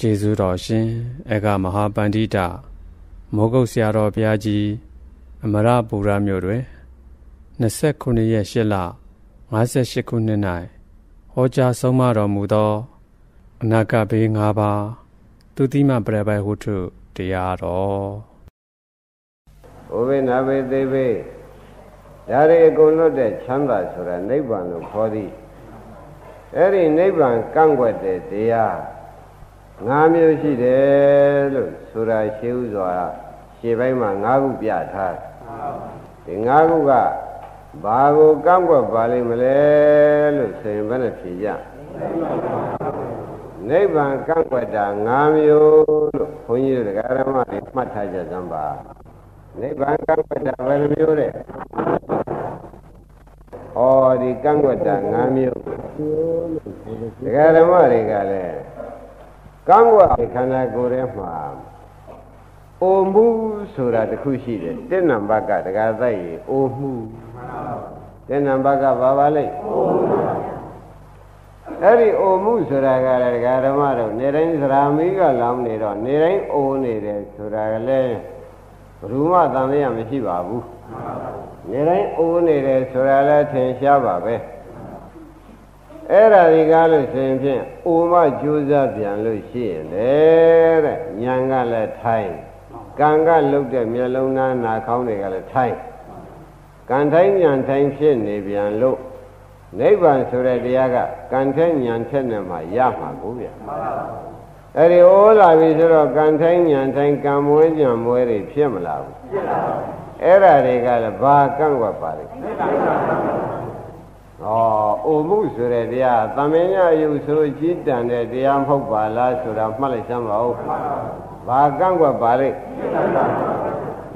ကျေးဇူးတော်ရှင်အကမဟာပန္တိတမောဂုတ်ဆရာတော်ဘုရားကြီးအမရပူရမြို့တွင်29ရက်8လ58ခုနှစ်၌ဟောကြားဆုံးမတော်မူသောအနာဂတ်ဘေး၅ပါးသူတိမပရပိုက်ဟုထုတရားတော်ဘုဗေနာဘေသေဘေဒါရီအကုန်လွတ်တဲ့ချမ်းသာဆိုတာနိဗ္ဗာန်လို့ခေါ်သည်အဲ့ဒီနိဗ္ဗာန်ကန့်ွက်တဲ့တရား ၅မျိုးရှိတယ်လို့ဆိုတာရှင်းဥစွာရှေ့ပိုင်းမှာ၅ခုပြထားဒီ၅ခုကဘာကိုကန့်ကွက်ပါလိမ့်မလဲလို့ဆိုရင်ဘယ်နဲ့ဖြေကြနိဗ္ဗာန်ကန့်ကွက်တာ၅မျိုးလို့ဘုန်းကြီးတို့ဓမ္မတွေမှတ်ထားကြစမ်းပါနိဗ္ဗာန်ကန့်ကွက်တာဘယ်နှမျိုးလဲဩဒီကန့်ကွက်တာ၅မျိုးဓမ္မတွေကလည်း ကံကွာခန္ဓာကိုယ်ထဲမှာအိုမှုဆိုတာတခုရှိတယ်တစ်နံပါတ်ကတကားသက်ရေအိုမှုတစ်နံပါတ်ကဘာပါလိမ့်အဲ့ဒီအိုမှုဆိုတာကလည်းဒကာဓမ္မတို့နေတိုင်းသရာမီးကလောင်းနေတော့နေတိုင်းအိုနေတယ်ဆိုတာကလည်းဘယ်သူမှသံသယမရှိပါဘူးနေတိုင်းအိုနေတယ်ဆိုတာလည်းထင်ရှားပါပဲ အဲ့ဒါဒီကားလို့ဆိုရင်ဖြင့်အိုမကြိုးစားပြန်လို့ရှိရင်လေတဲ့ညာကလည်းထိုင်ကံကလုတ်တဲ့မျက်လုံးသားနာခေါင်းတွေကလည်းထိုင်ကံထိုင်ညာထိုင်ဖြစ်နေပြန်လို့နိဗ္ဗာန်ဆိုတဲ့တရားကကံထဲညာထက်နဲ့မှရမှာကိုဗျာအဲ့ဒီအိုးလာပြီဆိုတော့ကံထိုင်ညာထိုင်ကံမွေးညာမွေးတွေဖြစ်မလားဘူးဖြစ်ပါဘူးအဲ့ဒါတွေကလည်းဘာကန့်ကွက်ပါလိမ့် ဩအိုမှုဆိုတဲ့တရားသမင်ညယုဆိုကြီးတန်တဲ့တရားမဟုတ်ပါလားဆိုတာမှတ်လိုက်စမ်းပါဦးဘာကန့်ကွက်ပါလိမ့်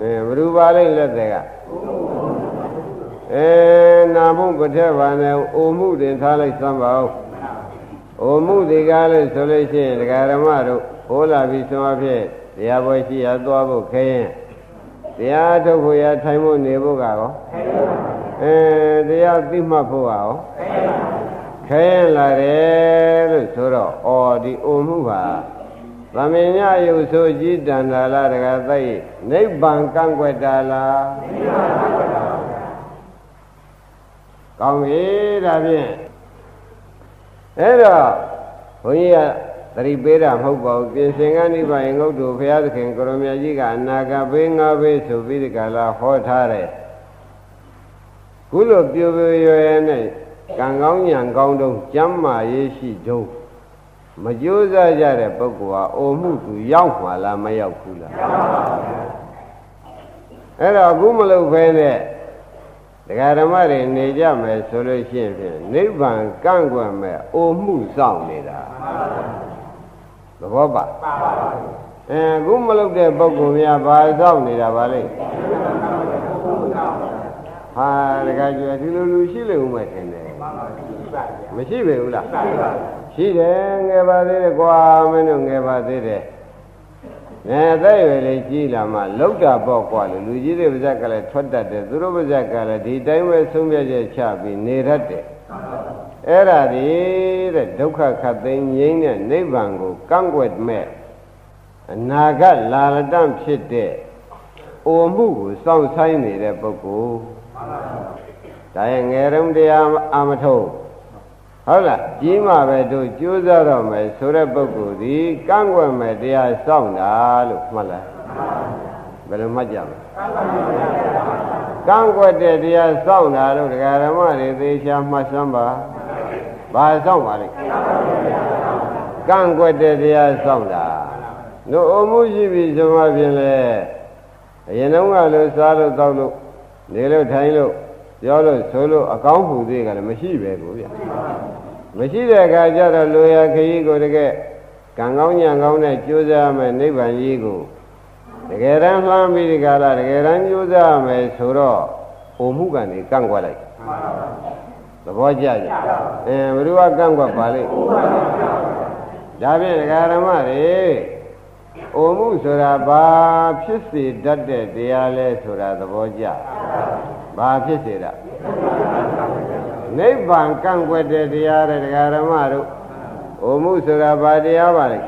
အဲဘ누구ပါလိမ့်လက်တွေကအဲနာမှုပထက်ပါနဲ့အိုမှုတင်ထားလိုက်စမ်းပါဦးအိုမှုဒီကားလို့ဆိုလို့ရှိရင်ဒကာရမတို့ဟိုးလာပြီးဆုံးအဖြစ်တရားပွဲရှိရသွားဖို့ခဲရင် တရားထုတ်ဖို့ရထိုင်ဖို့နေဖို့ကရောအဲတရားသိမှတ်ဖို့ကရောခဲလာတယ်လို့ဆိုတော့အော်ဒီအိုမှုပါသမင်ညယုတ်ဆိုကြည်တန်တာလားတကသိနိဗ္ဗာန်ကန့်ကွက်တာလားနိဗ္ဗာန်ကန့်ကွက်တာပါဗျာကောင်းပြီဒါဖြင့်အဲ့တော့ဘုန်းကြီးက သတိပေးတာမဟုတ်ပါဘူးပြင်စင်ကနိဗ္ဗာန်ငုတ်တို့ဘုရားသခင်ကိုရမကြီးကအနာဂတ်ဘေးငါဘေးဆိုပြီးဒီကလာဟောထားတယ်ခုလိုပြိုပြိုရွယ်နဲ့ကံကောင်းညံကောင်းတုံးကျမ်းမာရေးရှိတုံးမကြိုးစားကြတဲ့ပုဂ္ဂိုလ်ဟာအိုမှုသူရောက်မှာလားမရောက်ဘူးလားရောက်ပါဘူးအဲ့တော့အခုမလုပ်ဖဲနဲ့တရားဓမ္မတွေနေကြမယ်ဆိုလို့ရှိရင်ဖြင့်နိဗ္ဗာန်ကန့်ကွက်မဲ့အိုမှုစောင့်နေတာ သဘောပါအဲအခုမလုပ်တဲ့ပုဂ္ဂိုလ်များဘာစောင့်နေတာပါလဲဟာတခါကျွယ်ဒီလိုလူရှိလို့ဦးမယ်ထင်တယ်မရှိပါဘူးလားရှိတယ်ငယ်ပါသေးတယ်ကွာမင်းတို့ငယ်ပါသေးတယ်ငယ်သက်ရွယ်လေးကြီးလာမှလောက်တာပေါ့ကွာလို့လူကြီးတွေပါဇက်ကလည်းထွက်တတ်တယ်သူတို့ပါဇက်ကလည်းဒီတိုင်းပဲဆုံးဖြတ်ချက်ချပြီးနေတတ်တယ် အဲ့ဒါဒီတဲ့ဒုက္ခခတ်သိမ်းငြိမ်းတဲ့နိဗ္ဗာန်ကိုကန့်ကွက်မဲ့အနာဂတ်လာလတံဖြစ်တဲ့အိုမှုကိုစောင့်ဆိုင်နေတဲ့ပုဂ္ဂိုလ်ဒါရဲ့ငယ်တုန်းတရားအာမထုတ်ဟုတ်လားကြီးမှပဲတို့ကြိုးစားတော့မယ်ဆိုတဲ့ပုဂ္ဂိုလ်ဒီကန့်ကွက်မယ်တရားစောင့်တာလို့မှတ်လားဘယ်လိုမှတ်ကြမလဲကန့်ကွက်တဲ့တရားစောင့်တာလို့ဒကာဓမ္မတွေသေချာမှတ်စမ်းပါ ဘာစောင့်ပါလိမ့်ကန့်ကွက်တဲ့တရားစောင့်တာတို့အမှုရှိပြီဆိုမှဖြင့်လေအရင်တုန်းကလို့စားလို့တောက်လို့နေလို့ထိုင်လို့ပြောလို့ဆိုလို့အကောင်းမှုသေးကလည်းမရှိပဲကိုဗျမရှိတဲ့အခါကျတော့လူရခရီးကိုတကယ်ကံကောင်းညံကောင်းနဲ့ကြိုးစားမယ်နိဗ္ဗာန်ကြီးကိုတကယ်တမ်းလှမ်းပြီးဒီကလာတကယ်တမ်းကြိုးစားမယ်ဆိုတော့အိုမှုကနေကန့်ကွက်လိုက် သဘောကျကြအဲဘယ်သူကကန့်ကွက်ပါလိမ့်ဒါဖြင့်ဒကာရမတွေအိုမှုဆိုတာဘာဖြစ်စေတတ်တဲ့တရားလဲဆိုတာသဘောကျဘာဖြစ်စေတာနိဗ္ဗာန်ကန့်ကွက်တဲ့တရားတဲ့ဒကာရမတို့အိုမှုဆိုတာဘာတရားပါလဲ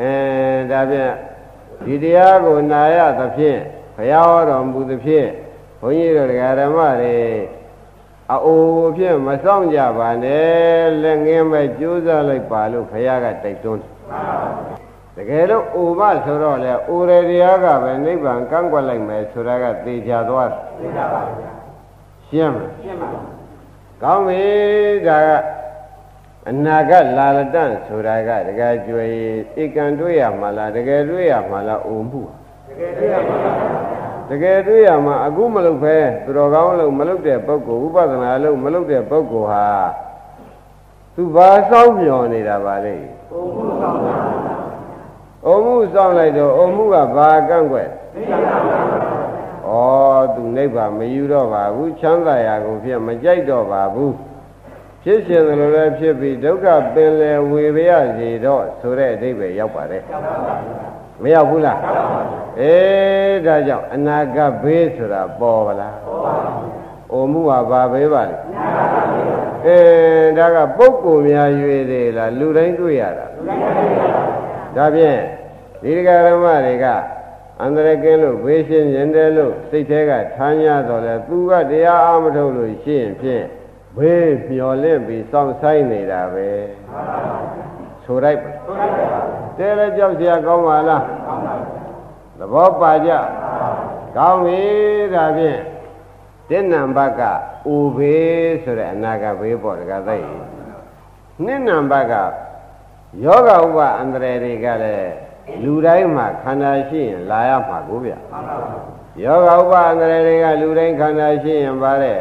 အဲဒါဖြင့်ဒီတရားကိုနာရသဖြင့်ဘုရားဟောတော်မူသဖြင့် ဘုန်းကြီးတို့ဓမ္မတွေအိုးဖြင့်မဆောင်ကြပါနဲ့လက်ငင်းပဲကြိုးစားလိုက်ပါလို့ဘုရားကတိုက်တွန်းတကယ်လို့အိုမဆိုတော့လေအိုရတရားကပဲနိဗ္ဗာန်ကန့်ကွက်လိုက်မယ်ဆိုတာကသိကြသွားတယ်သိကြပါဗျာရှင်းမလားရှင်းပါကောင်းပြီဒါကအနာဂတ်လာလတန့်ဆိုတာကတကယ်ကြွယ်ဧကံတွေ့ရမှာလားတကယ်တွေ့ရမှာလားအိုမှုတကယ်တွေ့ရမှာ တကယ်တွေ့ရမှာအခုမလုပ်ဖဲသူတော်ကောင်းလို့မလုပ်တဲ့ပုဂ္ဂိုလ်ဥပဒနာလို့မလုပ်တဲ့ပုဂ္ဂိုလ်ဟာသူဘာစောင်းမျောနေတာပါလဲအိုမှုစောင်းပါအိုမှုစောင်းလိုက်တော့အိုမှုကဘာကန့်ကွက်ဩသူနိဗ္ဗာန်မယူတော့ပါဘူးချမ်းသာရာကိုဖြစ်မကြိုက်တော့ပါဘူးဖြစ်ရှင်သလိုလည်းဖြစ်ပြီးဒုက္ခပင်လယ်ဝေပရစီတော့ဆိုတဲ့အဓိပ္ပာယ်ရောက်ပါတယ် မရောက်ဘူးလားအေးဒါကြောင့်အနာဂတ်ဘေးဆိုတာပေါ်ပါလားပေါ်ပါဘူးအိုမှုဟာဘာဘေးပါလဲအဲဒါကပုဂ္ဂိုလ်များရွေသေးလားလူတိုင်းတွေ့ရတာဒါဖြင့်ဒီဃာရမတွေကအန္တရာယ်ကင်းလို့ဘေးရှင်းရင်တယ်လို့စိတ်ထဲကထား냐တော့လေသူကတရားအားမထုတ်လို့ရှိရင်ဖြင့်ဘေးမျော်လင့်ပြီးစောင့်ဆိုင်နေတာပဲ ဆိုလိုက်ပါတဲလဲကြောက်เสียကောင်းပါလားသဘောပါကြကောင်းပြီဒါဖြင့်တင်းနံဘတ်ကဥဘေးဆိုတဲ့အနာဂတ်ဘေးပေါ့တကသိနှစ်နံဘတ်ကယောဂဥပအန္တရာယ်တွေကလည်းလူတိုင်းမှာခန္ဓာရှိရင်လာရမှာကိုဗျယောဂဥပအန္တရာယ်တွေကလူတိုင်းခန္ဓာရှိရင်ပါတဲ့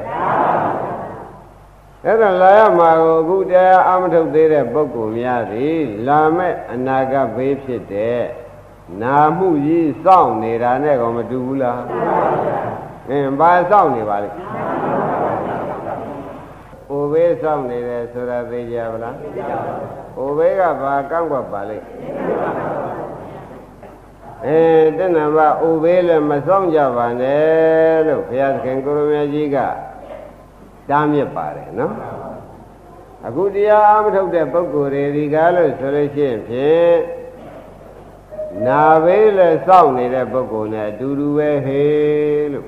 အဲ့ဒါလာရမှာကိုအခုတရားအမထုတ်သေးတဲ့ပုဂ္ဂိုလ်များသည်လာမဲ့အနာဂတ်ဘေးဖြစ်တဲ့နာမှုကြီးစောင့်နေတာနဲ့ကောမတူဘူးလားအင်းဘာစောင့်နေပါလိမ့်။အိုဘေးစောင့်နေတယ်ဆိုတာသိကြပါလား။အိုဘေးကဘာကန့်ကွက်ပါလိမ့်။အဲတဏ္ဍဘာအိုဘေးလည်းမစောင့်ကြပါနဲ့လို့ဘုရားသခင်ကိုရမကြီးက တားမြစ်ပါတယ်နော်အခုတရားအားမထုတ်တဲ့ပုဂ္ဂိုလ်တွေဒီကားလို့ဆိုလို့ရှိရင်ဖြင့်နာဘေးလည်းစောင့်နေတဲ့ပုဂ္ဂိုလ်နဲ့အတူတူပဲဟေးလို့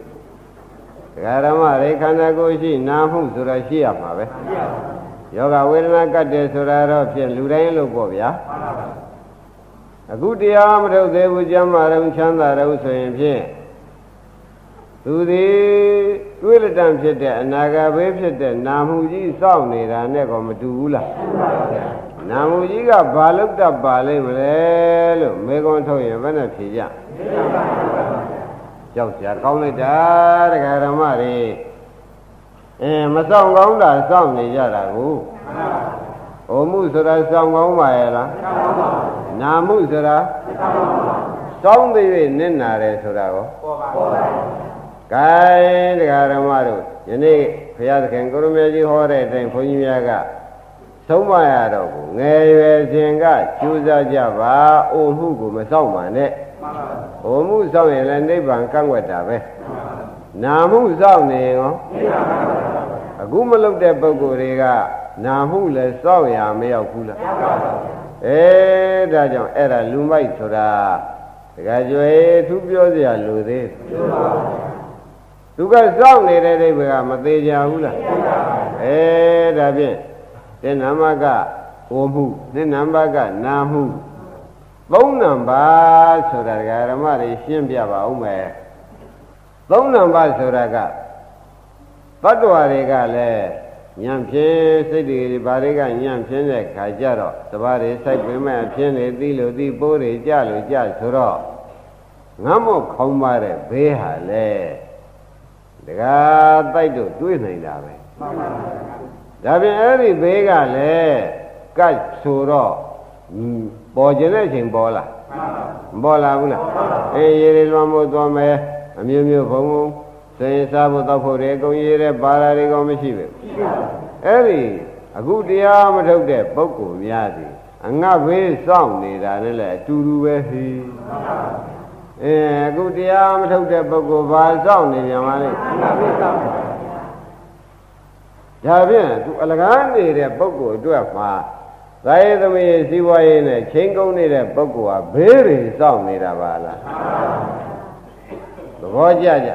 ဒကာရမရေခန္ဓာကိုယ်ရှိနာမှုဆိုတာရှိရမှာပဲယောဂဝေဒနာကတ်တယ်ဆိုတာတော့ဖြင့်လူတိုင်းလို့ပေါ့ဗျာအခုတရားမထုတ်သေးဘူးကျမ်းမာတော့ချမ်းသာတော့ဆိုရင်ဖြင့် သူသည်တွေးလက်တန့်ဖြစ်တဲ့အနာဂတ်ဘေးဖြစ်တဲ့နာမှုကြီးစောင့်နေတာနဲ့ကောမတူဘူးလားနာမှုကြီးကဘာလို့တတ်ပါလိမ့်မလဲလို့မေခွန်းထုတ်ရင်ဘယ်နဲ့ဖြေကြကြောက်ကြကောင်းလိုက်တာတရားဓမ္မတွေအဲမစောင့်ကောင်းတာစောင့်နေကြတာကိုဟိုမှုဆိုတာစောင့်ကောင်းပါရဲ့လားနာမှုဆိုတာစောင့်သေး၍နစ်နာတယ်ဆိုတာကိုပေါ်ပါပေါ်ပါ ကဲတရားဓမ္မတို့ယနေ့ဘုရားသခင်ကိုရမေကြီးဟောတဲ့အတိုင်းဘုန်းကြီးများကသုံးမရတော့ဘူးငယ်ရွယ်စဉ်ကကြိုးစားကြပါအိုမှုကိုမစောင့်ပါနဲ့အိုမှုစောင့်ရင်လည်းနိဗ္ဗာန်ကန့်ွက်တာပဲနာမှုစောင့်နေရောအခုမလုပ်တဲ့ပုဂ္ဂိုလ်တွေကနာမှုလည်းစောင့်ရမရောက်ဘူးလားအဲဒါကြောင့်အဲ့ဒါလူမိုက်ဆိုတာတကယ်ကြွယ်သူပြောစရာလိုသေး သူကစောင့်နေတဲ့အိဗေကမသေးကြဘူးလားအဲဒါဖြင့်တဲ့နံပါတ်ကဟိုမှုတဲ့နံပါတ်ကနာမှုသုံးနံပါတ်ဆိုတာဓမ္မတွေရှင်းပြပါဦးမယ်သုံးနံပါတ်ဆိုတာကတတ္တဝါတွေကလည်းညံဖြင်းစိတ်တွေဘာတွေကညံဖြင်းတဲ့ခါကျတော့တဘာတွေစိုက်ပင်မဲ့ဖြင်းနေသီးလို့သီးပိုးတွေကြလို့ကြဆိုတော့ငမ်းမို့ခေါင်းပါတဲ့ဘေးဟာလေ တကားတိုက်တော့တွေးနိုင်တာပဲမှန်ပါပါဒါပြင်အဲ့ဒီဘေးကလည်းကတ်ဆိုတော့ပေါ်ကျင်တဲ့အချိန်ပေါ်လာမပေါ်လာဘူးလားအေးရေတွေလွှမ်းမို့သွားမယ်အမျိုးမျိုးဘုံဘုံစင်စားဖို့တောက်ဖို့တွေအကုန်ရေးတဲ့ပါလာတွေကောမရှိဘူးအဲ့ဒီအခုတရားမထုတ်တဲ့ပုဂ္ဂိုလ်များသည်အငတ်ဘေးစောင့်နေတာနဲ့လည်းအတူတူပဲဟိ အဲအခုတရားမထုတ်တဲ့ပုဂ္ဂိုလ်ဘာစောင့်နေပြန်ပါလိမ့်အငတ်ဘေးစောင့်ဒါဖြင့်သူအလကားနေတဲ့ပုဂ္ဂိုလ်အတွက်မှာသာယသမီးစီးပွားရေးနဲ့ချိန်ကုန်နေတဲ့ပုဂ္ဂိုလ်ဟာဘေးတွေစောင့်နေတာပါလားသဘောကျကြ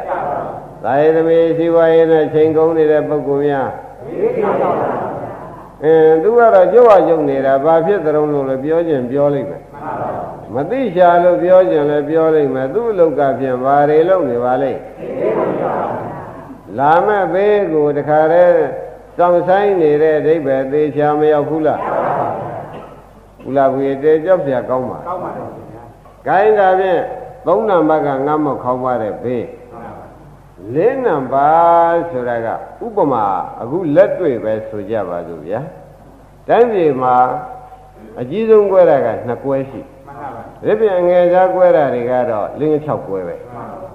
သာယသမီးစီးပွားရေးနဲ့ချိန်ကုန်နေတဲ့ပုဂ္ဂိုလ်များအင်းသူကတော့ကြွဝကြုံနေတာဘာဖြစ်သရုံလို့လဲပြောခြင်းပြောလိုက်မယ်မ သိရှာလို့ပြောခြင်းလည်းပြောလိုက်မယ်သူ့အလုတ်ကဖြင့်ဘာတွေလုပ်နေပါလိမ့်လာမဲ့ဘေးကိုတခါတည်းစောင့်ဆိုင်နေတဲ့အဓိပ္ပာယ်သေချာမရောက်ဘူးလားဘုလားဘုရားတဲကြောက်ပြကောင်းပါကောင်းပါပါဘုရား။ခိုင်းတာဖြင့်သုံးနံပါတ်ကငတ်မောက်ခေါင်းပါတဲ့ဘေးလေးနံပါတ်ဆိုတာကဥပမာအခုလက်တွေ့ပဲဆိုကြပါစို့ဗျာ။တိုင်းပြည်မှာအကြီးဆုံးကွဲတာကနှစ်ကွဲရှိ။ မှန်ပါပါ။ဒီပြန်ငယ်စားကွဲတာတွေကတော့လင်း6ကွဲပဲ။မှန်ပါ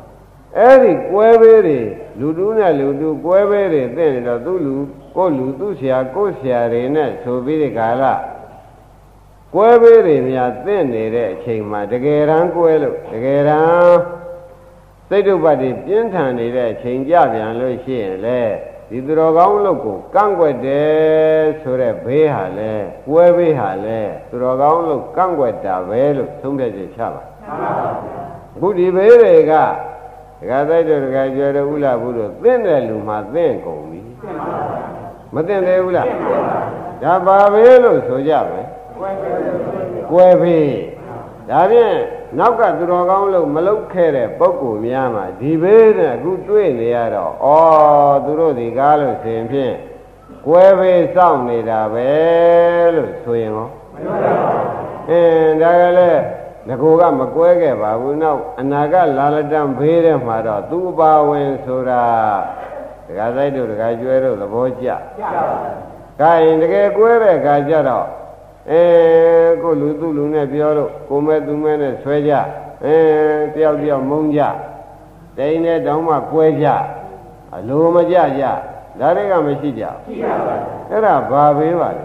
အဲ့ဒီကွဲဘေးတွေလူတူးနဲ့လူတူးကွဲဘေးတွေသိနေတော့သူ့လူကိုလူသူ့ဆရာကိုဆရာတွေနဲ့ဆိုပြီးဒီကာလကွဲဘေးတွေများသိနေတဲ့အချိန်မှာတကယ်တမ်းကွဲလို့တကယ်တမ်းစိတ်တုပ္ပတ္တိပြင်းထန်နေတဲ့အချိန်ကြပြန်လို့ရှိရင်လေ ဒီသူတော်ကောင်းလို့ကိုကန့်ွက်တယ်ဆိုတဲ့ဘေးဟာလေကွဲဘေးဟာလေသူတော်ကောင်းလို့ကန့်ွက်တာပဲလို့သုံးဖြတ်ချက်ချပါအခုဒီဘေးတွေကဒကာတိုက်တော်ဒကာကျော်တော်ဥလာဘူးတို့သင့်တဲ့လူမှသင့်ကုန်ပြီမသင့်သေးဘူးလားဒါပါပဲလို့ဆိုကြမယ်ကွယ်ပြီဒါဖြင့် နောက်ကသူတော်ကောင်းလို့မလုတ်ခဲ့တဲ့ပုဂ္ဂိုလ်များမှာဒီဘေးနဲ့အခုတွေ့နေရတော့ဩသူတို့ဒီကားလို့ဆိုရင်ဖြင့်ကွယ်ဘေးစောင့်နေတာပဲလို့ဆိုရင်ရောအင်းဒါကလည်းငကိုကမကွဲခဲ့ပါဘူးနောက်အနာကလာလတံဘေးတဲ့မှာတော့သူ့ပါဝင်ဆိုတာဒကာဆိုင်တို့ဒကာကျွဲတို့သဘောကျကျပါဘူး။ဒါရင်တကယ်ကွဲတဲ့အခါကျတော့ အဲကိုလူသူ့လူနဲ့ပြောလို့ကိုမဲသူမဲနဲ့ဆွဲကြအဲတယောက်တယောက်မုန်းကြတိန်နဲ့တောင်းမှကွဲကြအလိုမကြကြဒါတွေကမရှိကြဘူးရှိပါပါအဲ့ဒါဘာဘေးပါလဲ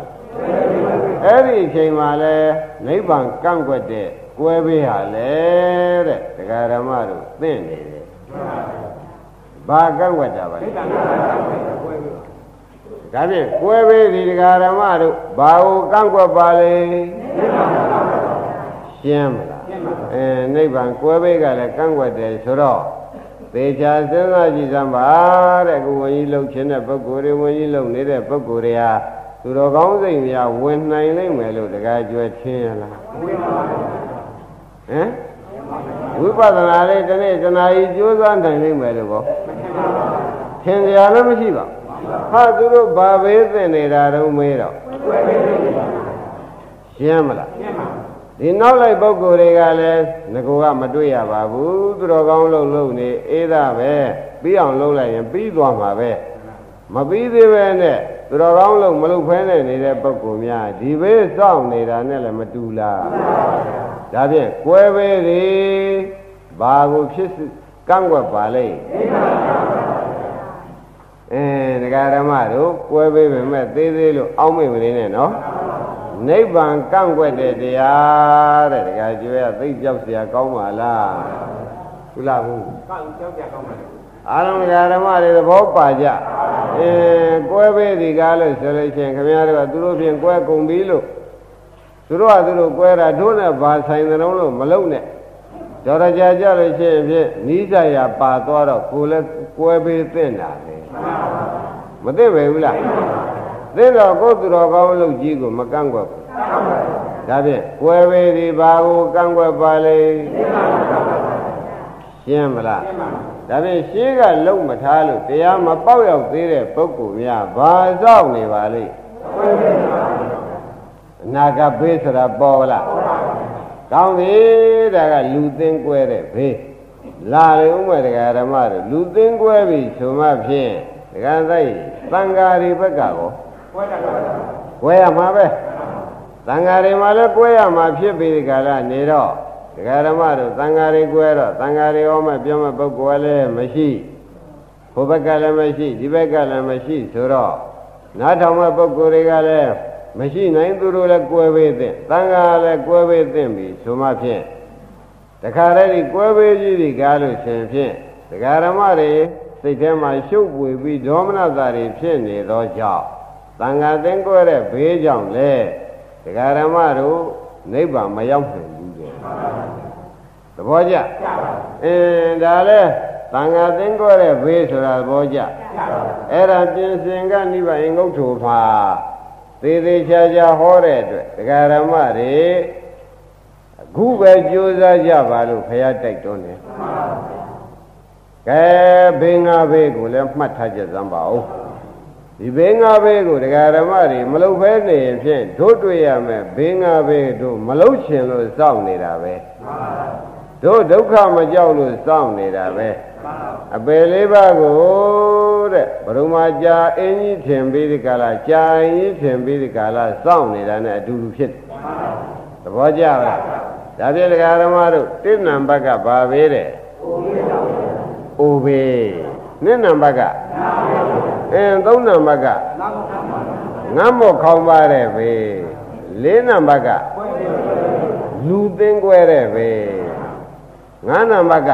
အဲ့ဒီအချိန်မှာလဲနိဗ္ဗာန်ကန့်ကွက်တဲ့ကွဲပေးဟာလေတဲ့တရားဓမ္မတို့သိနေတယ်ဘာကန့်ွက်တာပါလဲ ဒါဖြင့်ကွဲပေးဒီတရားဓမ္မတို့ဘာကိုကန့်ကွက်ပါလဲရှင်းမလားအဲနိဗ္ဗာန်ကွဲပေးကလည်းကန့်ကွက်တယ်ဆိုတော့သေချာစဉ်းစားကြည့်စမ်းပါတဲ့ကိုဝင်းကြီးလှုပ်ခြင်းတဲ့ပုဂ္ဂိုလ်တွေဝင်းကြီးလှုပ်နေတဲ့ပုဂ္ဂိုလ်တွေဟာသူတော်ကောင်းစိတ်များဝင်နိုင်လိမ့်မယ်လို့တကားကြွယ်ချင်းရလားဝင်ပါပါဟမ်ဝိပဿနာလေးဒီနေ့တဏှာကြီးကြိုးစားနိုင်နိုင်မယ်လို့ကောထင်ကြရလည်းမရှိပါ ဟာသူတို့ဘာဘေးသင်နေတာတော့မေးတော့ရှင်းမလားဒီနောက်လိုက်ပုဂ္ဂိုလ်တွေကလည်းငကိုကမတွေ့ရပါဘူးသူတော်ကောင်းလို့လို့နေအေးသားပဲပြီးအောင်လုပ်လိုက်ရင်ပြီးသွားမှာပဲမပြီးသေးပဲနဲ့သူတော်ကောင်းလို့မလုပ်ဖဲနဲ့နေတဲ့ပုဂ္ဂိုလ်များဒီဘေးစောင့်နေတာနဲ့လည်းမတူလားဒါဖြင့်ကွဲပဲတွေဘာကိုဖြစ်ကန့်ွက်ပါလိမ့် အဲဒကာဓမ္မတို့ကွဲပဲပဲမဲ့သေးသေးလို့အောင်းမိတ်မနေနဲ့နော်နိဗ္ဗာန်ကန့်ွက်တဲ့တရားတဲ့ဒကာကျွေးကသိကြောက်เสียကောင်းပါလားဟုတ်လားဘူးကောက်ကြောက်ကြကောင်းပါလေအာရုံဒကာဓမ္မတွေသဘောပါကြအဲကွဲပဲဒီကားလို့ဆိုလို့ချင်းခင်ဗျားတို့ကသူတို့ဖြင့်ကွဲကုန်ပြီလို့သူတို့ကသူတို့ကွဲတာတို့နဲ့ဘာဆိုင်တယ်လို့မလုံနဲ့ ကြော်ရကြကြလို့ရှိရင်ဖြင့်နီးစရာပါသွားတော့ကိုလည်းကွဲပေးသင့်တာလေမသိပဲဘူးလားသိတော့ကိုယ်သူတော်ကောင်းလို့ကြီးကိုမကန့်ကွက်ဘူးဒါဖြင့်ကွဲပေးဒီဘာကိုကန့်ကွက်ပါလေရှင်းမလားဒါဖြင့်ရှင်းကလုံမထားလို့တရားမပေါက်ရောက်သေးတဲ့ပုဂ္ဂိုလ်များဘာစောင့်နေပါလိမ့်အနာကဘေးဆိုတာပေါ်လား ကောင်းပြီဒါကလူသင်ကွဲတဲ့ဘေးလာလေဥမဲ့တရားဓမ္မတို့လူသင်ကွဲပြီဆိုမှဖြင့်ဒကာဆိုင်သံဃာတွေဘက်ကကောကွဲတာပါကွဲရမှာပဲသံဃာတွေမှာလည်းကွဲရမှာဖြစ်ပြီဒီကလာနေတော့ဒကာဓမ္မတို့သံဃာတွေကွဲတော့သံဃာတွေဟောမဲ့ပြောမဲ့ပုဂ္ဂိုလ်လည်းမရှိဟိုဘက်ကလည်းမရှိဒီဘက်ကလည်းမရှိဆိုတော့နားထောင်မဲ့ပုဂ္ဂိုလ်တွေကလည်း မရှိနိုင်သူတို့လည်းကွဲပေးသင့်သံဃာလည်းကွဲပေးသင့်ပြီဆိုမှဖြင့်တခါတည်းဒီကွဲပေးကြီးဒီကားလို့ရှင်ဖြင့်ဒကာရမတွေစိတ်ထဲမှာရှုပ်ပွေပြီးဒေါမနတာတွေဖြစ်နေသောကြောင့်သံဃာသင်ကွဲတဲ့ဘေးကြောင့်လေတရားဓမ္မတို့နိဗ္ဗာန်မရောက်နိုင်ဘူးတဲ့သဘောကျအင်းဒါလဲသံဃာသင်္ကောတဲ့ဘေးဆိုတာသဘောကျအဲ့ဒါပြင်စင်ကနိဗ္ဗာန်ငုတ်ထိုဖာ သေးသေးချာချာဟောတဲ့အတွက်တရားဓမ္မတွေအခုပဲကြိုးစားကြပါလို့ခရတိုက်တွန်းတယ်ကဲဘေးငါဘေးကိုလည်းမှတ်ထားကြစမ်းပါဦးဒီဘေးငါဘေးကိုတရားဓမ္မတွေမလုပ်ဖဲနေရင်ဖြင့်တို့တွေ့ရမယ်ဘေးငါဘေးတို့မလုပ်ချင်လို့စောင့်နေတာပဲ တို့ဒုက္ခမကြောက်လို့စောင့်နေတာပဲအပယ်လေးပါးကိုတဲ့ဘုရုမာကြာအင်းကြီးထင်ပြီးဒီကလာကြာအင်းကြီးထင်ပြီးဒီကလာစောင့်နေတာနဲ့အတူတူဖြစ်တယ်သဘောကျလားဒါဖြင့်ဒကာဓမ္မတို့တိဏံဘက်ကဘာပဲတဲ့အိုဘေးနိဏံဘက်ကအင်းသုံးနံဘက်ကငမ်းမော့ခေါင်းပါတဲ့ဘေးလေးနံဘက်ကလူသိင်းကွဲတဲ့ဘေး ငါးနံဘက်က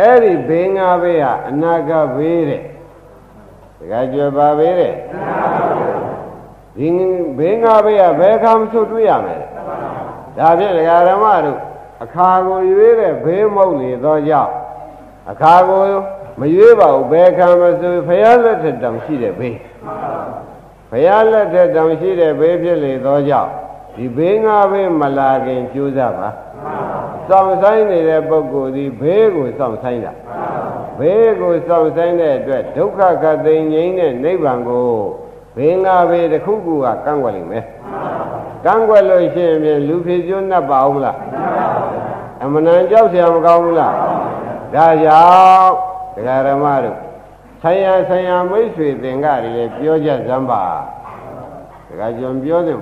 အဲ့ဒီဘေးငါဘေးဟာအနာဂတ်ဘေးတဲ့တခါကြွယ်ပါဘေးတဲ့ဒီဘေးငါဘေးကဘယ်ခါမှဆွတွေ့ရမယ်ဒါဖြင့်ဒကာဓမ္မတို့အခါကိုရွေးတဲ့ဘေးမဟုတ်လေသောကြောင့်အခါကိုမရွေးပါဘူးဘယ်ခံမဆိုဖရာလက်ထက်တောင်ရှိတဲ့ဘေးဖရာလက်ထက်တောင်ရှိတဲ့ဘေးဖြစ်လေသောကြောင့်ဒီဘေးငါဘေးမလာခင်ကြိုးစားပါ စောင့်ဆိုင်နေတဲ့ပုဂ္ဂိုလ်ဒီဘေးကိုစောင့်ဆိုင်တာဘေးကိုစောင့်ဆိုင်တဲ့အတွက်ဒုက္ခခတ်သိငြိမ်းတဲ့နိဗ္ဗာန်ကိုဘေးငါဘေးတစ်ခုခုကကန့်ကွက်လိမ့်မယ်ကန့်ကွက်လို့ရှိရင်လူဖြစ်ကျွန်း납ပါအောင်မလားအမှန်တန်ကြောက်เสียမကောင်းဘူးလားဒါကြောင့်ဒကာရမတို့ဆိုင်ရဆိုင်ရမိတ်ဆွေသင်္ကတွေလည်းပြောကြစမ်းပါ ဒကာကျွန်ပြောတယ်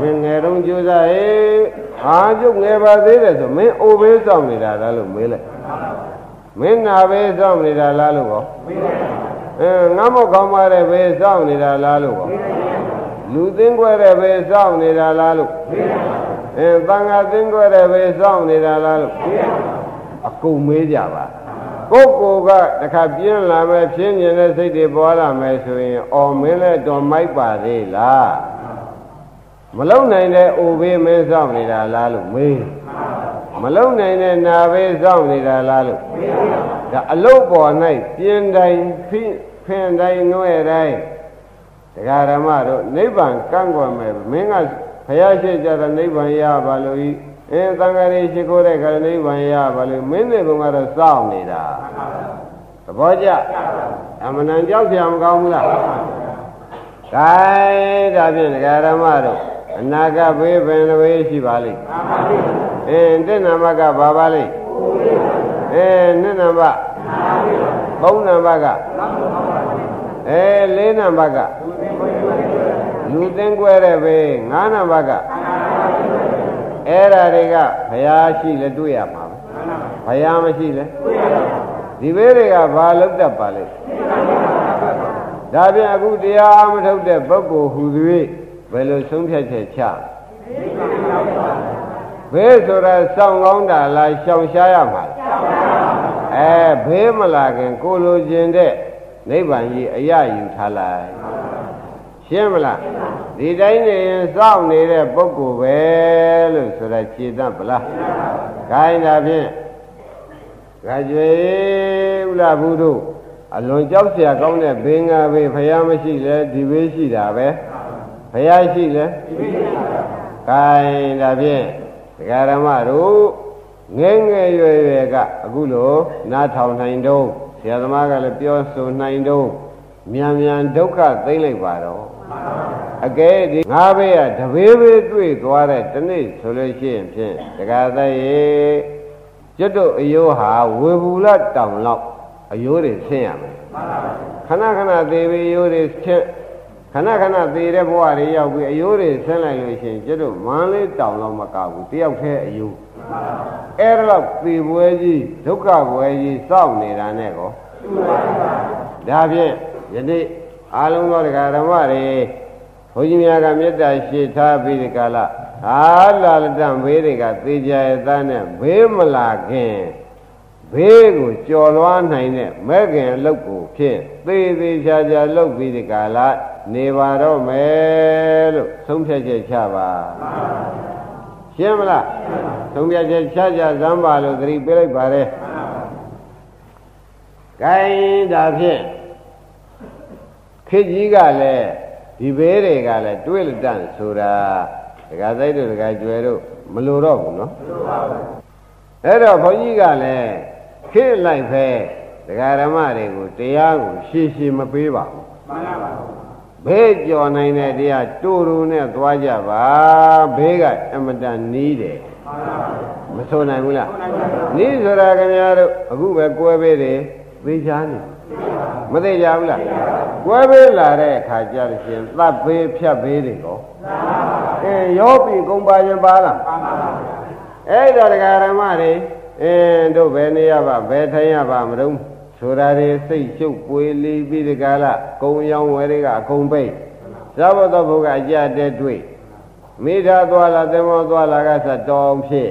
မင်းငယ်တုန်းကြိုးစားဟေးဟာကျုပ်ငယ်ပါသေးတယ်ဆိုမင်းအိုဘေးစောင့်နေတာလားလို့မေးလိုက်မင်းနာဘေးစောင့်နေတာလားလို့ကောမေးလိုက်အဲငါမောက်ကောင်းပါတဲ့ဘေးစောင့်နေတာလားလို့ကောလူသိင်းခွဲတဲ့ဘေးစောင့်နေတာလားလို့မေးလိုက်အဲတန်ဃာသိင်းခွဲတဲ့ဘေးစောင့်နေတာလားလို့မေးလိုက်အကုန်မေးကြပါ ကိုယ်ကိုကတခါပြင်းလာမယ်ဖြင်းကျင်တဲ့စိတ်တွေပေါ်လာမယ်ဆိုရင်အော်မင်းလည်းတော်မိုက်ပါသေးလားမလုံနိုင်တဲ့အိုဘေးမင်းစောင့်နေတာလားလို့မေးမလုံနိုင်တဲ့နာဘေးစောင့်နေတာလားလို့ဒါအလုတ်ပေါ်၌ပြင်းတိုင်းဖိဖင်တိုင်းနှွဲတိုင်းတရားဓမ္မတို့နိဗ္ဗာန်ကန့်ကွက်မယ်မင်းကဘုရားရှိကြတဲ့နိဗ္ဗာန်ရပါလို့ဤ အဲသံဃာတွေရှိခိုးတဲ့ခရနိဗ္ဗာန်ရပါလို့မင်းတွေကတော့စောင့်နေတာသဘောကျအမှန်တန်ကြောက်ကြမကောင်းဘူးလား gain ဒါဖြင့်ဒကာရမတို့အနာဂတ်ဘေးပင်တစ်ဘေးရှိပါလိမ့်အင်းတဏ္ဍမကဘာပါလိမ့်အဲနှစ်နံပါတ်သုံးနံပါတ်ကအဲလေးနံပါတ်ကလူသင်္ကွဲတဲ့ဘေးငါးနံပါတ်က အဲ့ဓာတွေကဘုရားရှိလဲတွေ့ရမှာဘုရားမရှိလဲဒီဘေးတွေကဘာလုပ်တတ်ပါလဲဒါပြန်အခုတရားမထုတ်တဲ့ပုဂ္ဂိုလ်ဟူသည်ဘယ်လိုဆုံးဖြတ်ချက်ချဘေးဆိုတာစောင့်ကောင်းတာလားရှောင်ရှားရမှာအဲဘေးမလာခင်ကိုလိုချင်တဲ့နိဗ္ဗာန်ကြီးအရယူထားလိုက် ရှင်းမလားဒီတိုင်းနေရင်စောင့်နေတဲ့ပုဂ္ဂိုလ်ပဲလို့ဆိုတာခြေတတ်ပလားခိုင်းတာဖြင့်ရကြွေဥလာဘူးတို့အလွန်ကြောက်စရာကောင်းတဲ့ဘင်္ဂါဘေးဖယားမရှိလဲဒီဘေးရှိတာပဲဖယားရှိလဲဒီဘေးရှိတာခိုင်းတာဖြင့်ဒကာရမတို့ငယ်ငယ်ရွယ်ရွယ်ကအခုလိုနားထောင်နိုင်တော့ဆရာသမားကလည်းပြောဆိုနိုင်တော့ မြန်မြန်ဒုက္ခသိမ့်လိုက်ပါတော့အကဲဒီငါးဘေးကတဘေးဘေးတွေ့သွားတဲ့တနေ့ဆိုလို့ရှိရင်ဖြင့်ဒကာသက်ရေကျွတ်တို့အယိုးဟာဝေဘူးလတောင်လောက်အယိုးတွေဆင်းရမယ်ခဏခဏသေပြီးအယိုးတွေဆင်းခဏခဏသေတဲ့ဘဝတွေရောက်ပြီးအယိုးတွေဆင်းလိုက်လို့ရှိရင်ကျွတ်တို့မန်းလေးတောင်လောက်မကဘူးတယောက်တည်းအယိုးအဲ့ဒါတော့သေပွဲကြီးဒုက္ခပွဲကြီးစောင့်နေတာနဲ့ကောဒါဖြင့် ယနေ့အာလုံးသောတရားဓမ္မတွေဘုန်းကြီးများကမေတ္တာရှိထားပြီးဒီကလာဟာလာလတံဘေးတွေကသေကြရဲ့သားနဲ့ဘေးမလာခင်ဘေးကိုကြော်လွားနိုင်တဲ့မဲ့ခင်အလုတ်ကိုဖြင့်သေးသေးချာချာလုတ်ပြီးဒီကာလနေပါတော့မယ်လို့ဆုံးဖြတ်ချက်ချပါရှင်းမလားဆုံးဖြတ်ချက်ချကြဇမ်းပါလို့သတိပေးလိုက်ပါတယ်ဂိုင်းဒါဖြင့် ခေကြီးကလည်းဒီဘေးတွေကလည်းတွေးလက်တန့်ဆိုတာဒကာသိတို့ဒကာကျွယ်တို့မလိုတော့ဘူးနော်မလိုပါဘူးအဲ့တော့ဘုန်းကြီးကလည်းခေလိုက်ပဲဒကာဓမ္မတွေကိုတရားကိုရှည်ရှည်မပေးပါဘူးမှန်ပါပါဘေးကြော်နိုင်တဲ့တရားတူတူနဲ့သွားကြပါဘေးကအမတန်နီးတယ်မဆိုနိုင်ဘူးလားနီးဆိုတာခင်ဗျားတို့အခုပဲကွဲပေးတယ်သိချာနေ မသိကြဘူးလားကွဲပေးလာတဲ့အခါကျတော့ရှင်သတ်ဘေးဖြတ်ဘေးတွေကောအဲရောပြီကုံပါရင်ပါလားအဲ့ဒါတရားဓမ္မတွေအင်းတို့ဘယ်နေရပါဘယ်ထိုင်ရပါမလို့ဆိုတာတွေစိတ်ရှုပ်ပွေလီပြီးဒီကလာကုံရောင်းဝယ်တွေကအကုန်ပိတ်သဘောတော်ဘုရားအကြတဲ့တွေ့မိသားသွားလာသင်္ဘောသွားလာကစတောင်းဖြစ်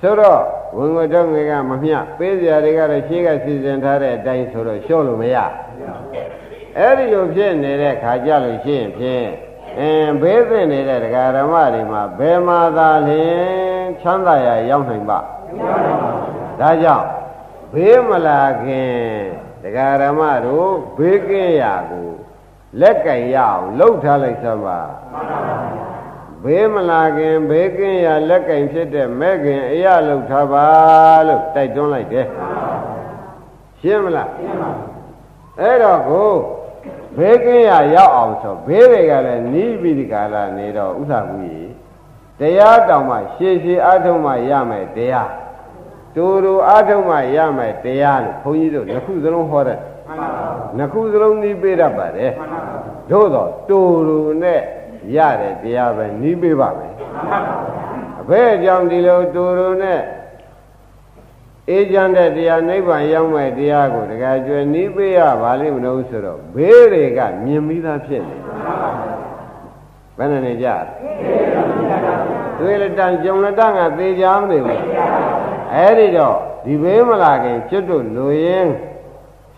ဆိုတော့ ဝင်ငွေတော့ငွေကမမျှပေးစရာတွေကတော့ရှေးကစီစဉ်ထားတဲ့အတိုင်းဆိုတော့လျှော့လို့မရအဲ့ဒီလိုဖြစ်နေတဲ့ခါကြလို့ရှိရင်ဖြင့်အင်းဘေးသင့်နေတဲ့ဒကာဓမ္မတွေမှာဘယ်မှာသာလင်ချမ်းသာရရောက်နိုင်ပါဒါကြောင့်ဘေးမလာခင်ဒကာဓမ္မတို့ဘေးကင်းရာကိုလက်ကင်ရအောင်လှုပ်ထားလိုက်စမ်းပါ ဘေးမလာခင်ဘေးကင်းရာလက်ကင်ဖြစ်တဲ့မဲ့ခင်အရာလှုပ်ထားပါလို့တိုက်တွန်းလိုက်တယ်ရှင်းမလားရှင်းပါအဲ့တော့ကိုဘေးကင်းရာရောက်အောင်ဆိုဘေးတွေကလည်းနီးပြီးဒီကာလနေတော့ဥစ္စာဘူးကြီးတရားတောင်မှရှည်ရှည်အားထုတ်မှရမယ်တရားတူတူအားထုတ်မှရမယ်တရားလို့ဘုန်းကြီးတို့နှစ်ခုစလုံးဟောတယ်နှစ်ခုစလုံးနီးပေးတတ်ပါတယ်သို့တော့တူတူနဲ့ ရတဲ့တရားပဲနီးပေးပါမယ်အဘဲအကြောင်းဒီလိုတူတူနဲ့အေးချမ်းတဲ့တရားနိဗ္ဗာန်ရောက်မဲ့တရားကိုတကယ်ကျွယ်နီးပေးရပါလိမ့်မလို့ဆိုတော့ဘေးတွေကမြင်ပြီးသားဖြစ်နေဘယ်နဲ့နေကြသွေးလက်တန်ကြုံလက်တန်ကသေချာမနေဘူးအဲ့ဒီတော့ဒီဘေးမလာခင်ကျွတ်တို့လူရင်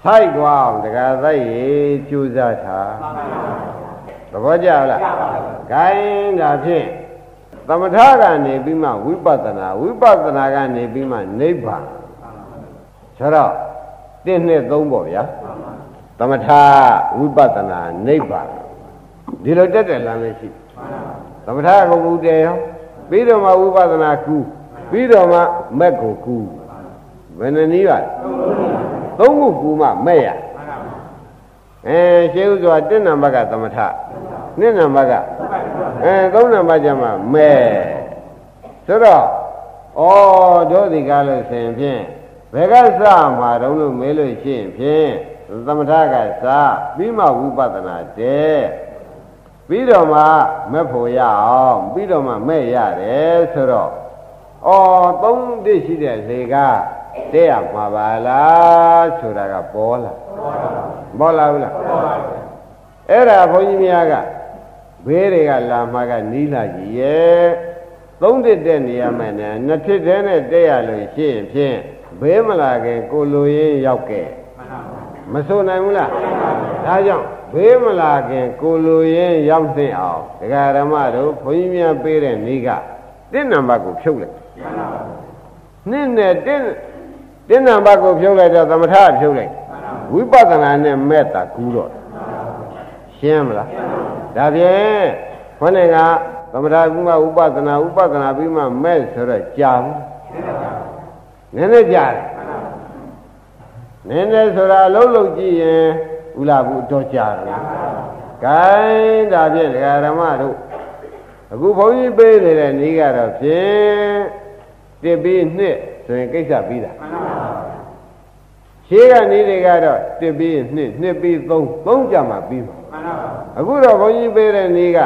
စိုက်သွားအောင်တကယ်စိုက်ရေကြိုးစားထားသ ဘောကျလား gain ဒါဖြင့်သမထကနေပြီးမှဝိပဿနာဝိပဿနာကနေပြီးမှနိဗ္ဗာန်ဆိုတော့1နှစ်3ပေါ့ဗျာသမထဝိပဿနာနိဗ္ဗာန်ဒီလိုတက်တယ်လမ်းလေးရှိသမထကိုဘုဒ္ဓရောပြီးတော့မှဝိပဿနာကူပြီးတော့မှမက်ကိုကူဘယ်နှနည်းပါသုံးခုကူမှမဲ့ရ အဲရှင်းဥစွာ1နံပါတ်ကသမထ2နံပါတ်ကအဲ3နံပါတ်ကျမှမဲ့ဆိုတော့ဩတို့ဒီကားလို့ဆိုရင်ဖြင့်ဘယ်ကစမှာတုံးလို့မေးလို့ရှိရင်ဖြင့်သမထကစပြီးမှဝိပဿနာတဲ့ပြီးတော့မှမက်ဖို့ရအောင်ပြီးတော့မှမဲ့ရတယ်ဆိုတော့အော်သုံးတိရှိတဲ့လေကတဲ့ရမှာပါလားဆိုတာကပေါ်လာ ပေါ်လာဘူးလားအဲ့ဒါဘုန်းကြီးများကဘေးတွေကလာမှကနီးလာကြီးရဲ့သုံးတစ်တဲ့နေရာမှနဲ့နှစ်ထစ်တဲ့နဲ့တဲ့ရလို့ရှိရင်ဖြင့်ဘေးမလာခင်ကိုလိုရင်းရောက်ခဲ့မဆိုနိုင်ဘူးလားဒါကြောင့်ဘေးမလာခင်ကိုလိုရင်းရောက်သိအောင်ဒကာရမတို့ဘုန်းကြီးများပေးတဲ့နေ့ကတစ်နံပါတ်ကိုဖြုတ်လိုက်နှစ်နဲ့တစ်တစ်နံပါတ်ကိုဖြုတ်လိုက်တော့သမထဖြုတ်လိုက် ဝိပဿနာနဲ့မဲ့တာကူးတော့ရှင်းမလားဒါဖြင့်ခொနဲ့ကသမထကူမှဥပဒနာဥပဒနာပြီးမှမဲ့ဆိုတော့ကြာဘူးနည်းနည်းကြာတယ်နည်းနည်းဆိုတာအလုံးလုံးကြည့်ရင်ဥလာဘူးတော့ကြာတယ်ဂိုင်းဒါဖြင့်ဒကာဓမ္မတို့အခုဘုန်းကြီးပေးနေတဲ့နေ့ကတော့ဖြင့်တစ်ပြီးနှစ်ဆိုရင်ကိစ္စပြီးတာ ရှေးကနေတွေကတော့တစ်ပြီးနှစ်နှစ်ပြီးသုံးသုံးကြမှာပြီးမှာအခုတော့ဘုန်းကြီးပေးတဲ့နေ့က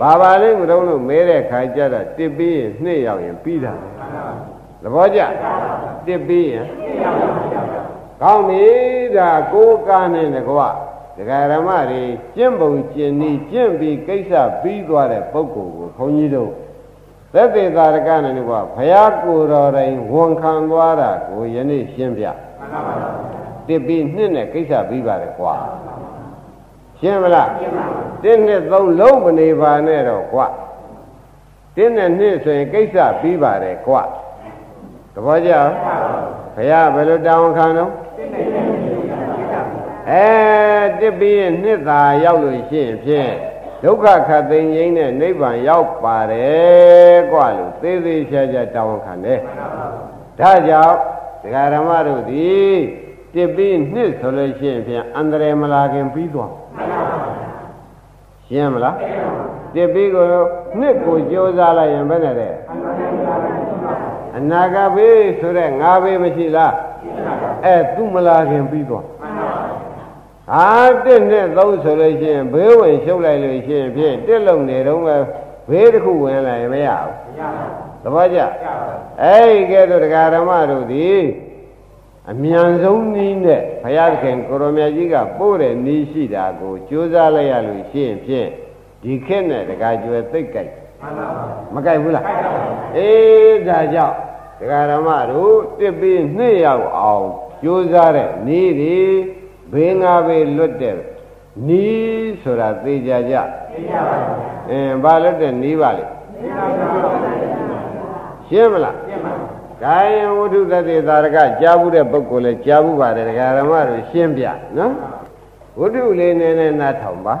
ဘာပါလိမ့်မတော့လို့မဲတဲ့ခါကျတော့တစ်ပြီးရင်နှစ်ရောက်ရင်ပြီးတာသဘောကျတစ်ပြီးရင်ကောင်းပြီဒါကိုးကားနေတကွာဒကာရမတွေကျင့်ပုံကျင့်နည်းကျင့်ပြီးကိစ္စပြီးသွားတဲ့ပုဂ္ဂိုလ်ကိုဘုန်းကြီးတို့သက်သေသာရကနဲ့ကွာဘုရားကိုယ်တော်တိုင်ဝန်ခံသွားတာကိုယနေ့ရှင်းပြမှန်ပါပါ တစ်ပြီးနှစ်နဲ့ကိစ္စပြီးပါတယ်ကွာရှင်းမလားရှင်းပါပါတစ်နှစ်သုံးလုံးမနေပါနဲ့တော့ကွာတင်းနဲ့နှစ်ဆိုရင်ကိစ္စပြီးပါတယ်ကွာသဘောကျဘုရားဘယ်လိုတောင်းခံတော့အဲတစ်ပြီးရင်နှစ်သာရောက်လို့ရှိရင်ဖြင့်ဒုက္ခခတ်သိမ်းရင်းနဲ့နိဗ္ဗာန်ရောက်ပါတယ်ကွာလို့သေးသေးချာချာတောင်းခံတယ်ဒါကြောင့် ဒကာဓမ္မတို့သည်တစ်ပြီးနှစ်ဆိုလို့ရှိရင်ဖြင့်အန္တရာယ်မလာခင်ပြီးသွားရှင်းမလားတစ်ပြီးကိုနှစ်ကိုကြိုးစားလိုက်ရင်ဘယ်နဲ့လဲအနာဂတ်ဘေးဆိုတဲ့ငါဘေးမရှိလားအဲသူမလာခင်ပြီးသွားဟာတစ်နဲ့သုံးဆိုလို့ရှိရင်ဘေးဝင်ရှုပ်လိုက်လို့ရှိရင်ဖြင့်တစ်လုံးနေတော့ပဲဘေးတစ်ခုဝင်လာရင်မရဘူး သဘောကျအဲ့ဒီကဲတော့တရားဓမ္မတို့သည်အမြန်ဆုံးနည်းနဲ့ဘုရားသခင်ကိုရမကြီးကပို့တဲ့နည်းရှိတာကိုကြိုးစားလိုက်ရလို့ရှိရင်ဖြင့်ဒီခေတ်နဲ့တကားကျွယ်သိပ်ကြိုက်မကြိုက်ဘူးလားအေးဒါကြောင့်တရားဓမ္မတို့တစ်ပြီးနှစ်ရောက်အောင်ကြိုးစားတဲ့နည်းဒီဘေးငါဘေးလွတ်တဲ့နီးဆိုတာသိကြကြသိကြပါဘူးအင်းဘာလွတ်တဲ့နီးပါလေ ရှင်းမလားရှင်းပါဘူးကာယဝုဒ္ဓသတိသာရကကြားဘူးတဲ့ပုဂ္ဂိုလ်လည်းကြားဘူးပါတယ်ဒကာရမတို့ရှင်းပြနော်ဝုဒ္ဓလေးနည်းနည်းနားထောင်ပါ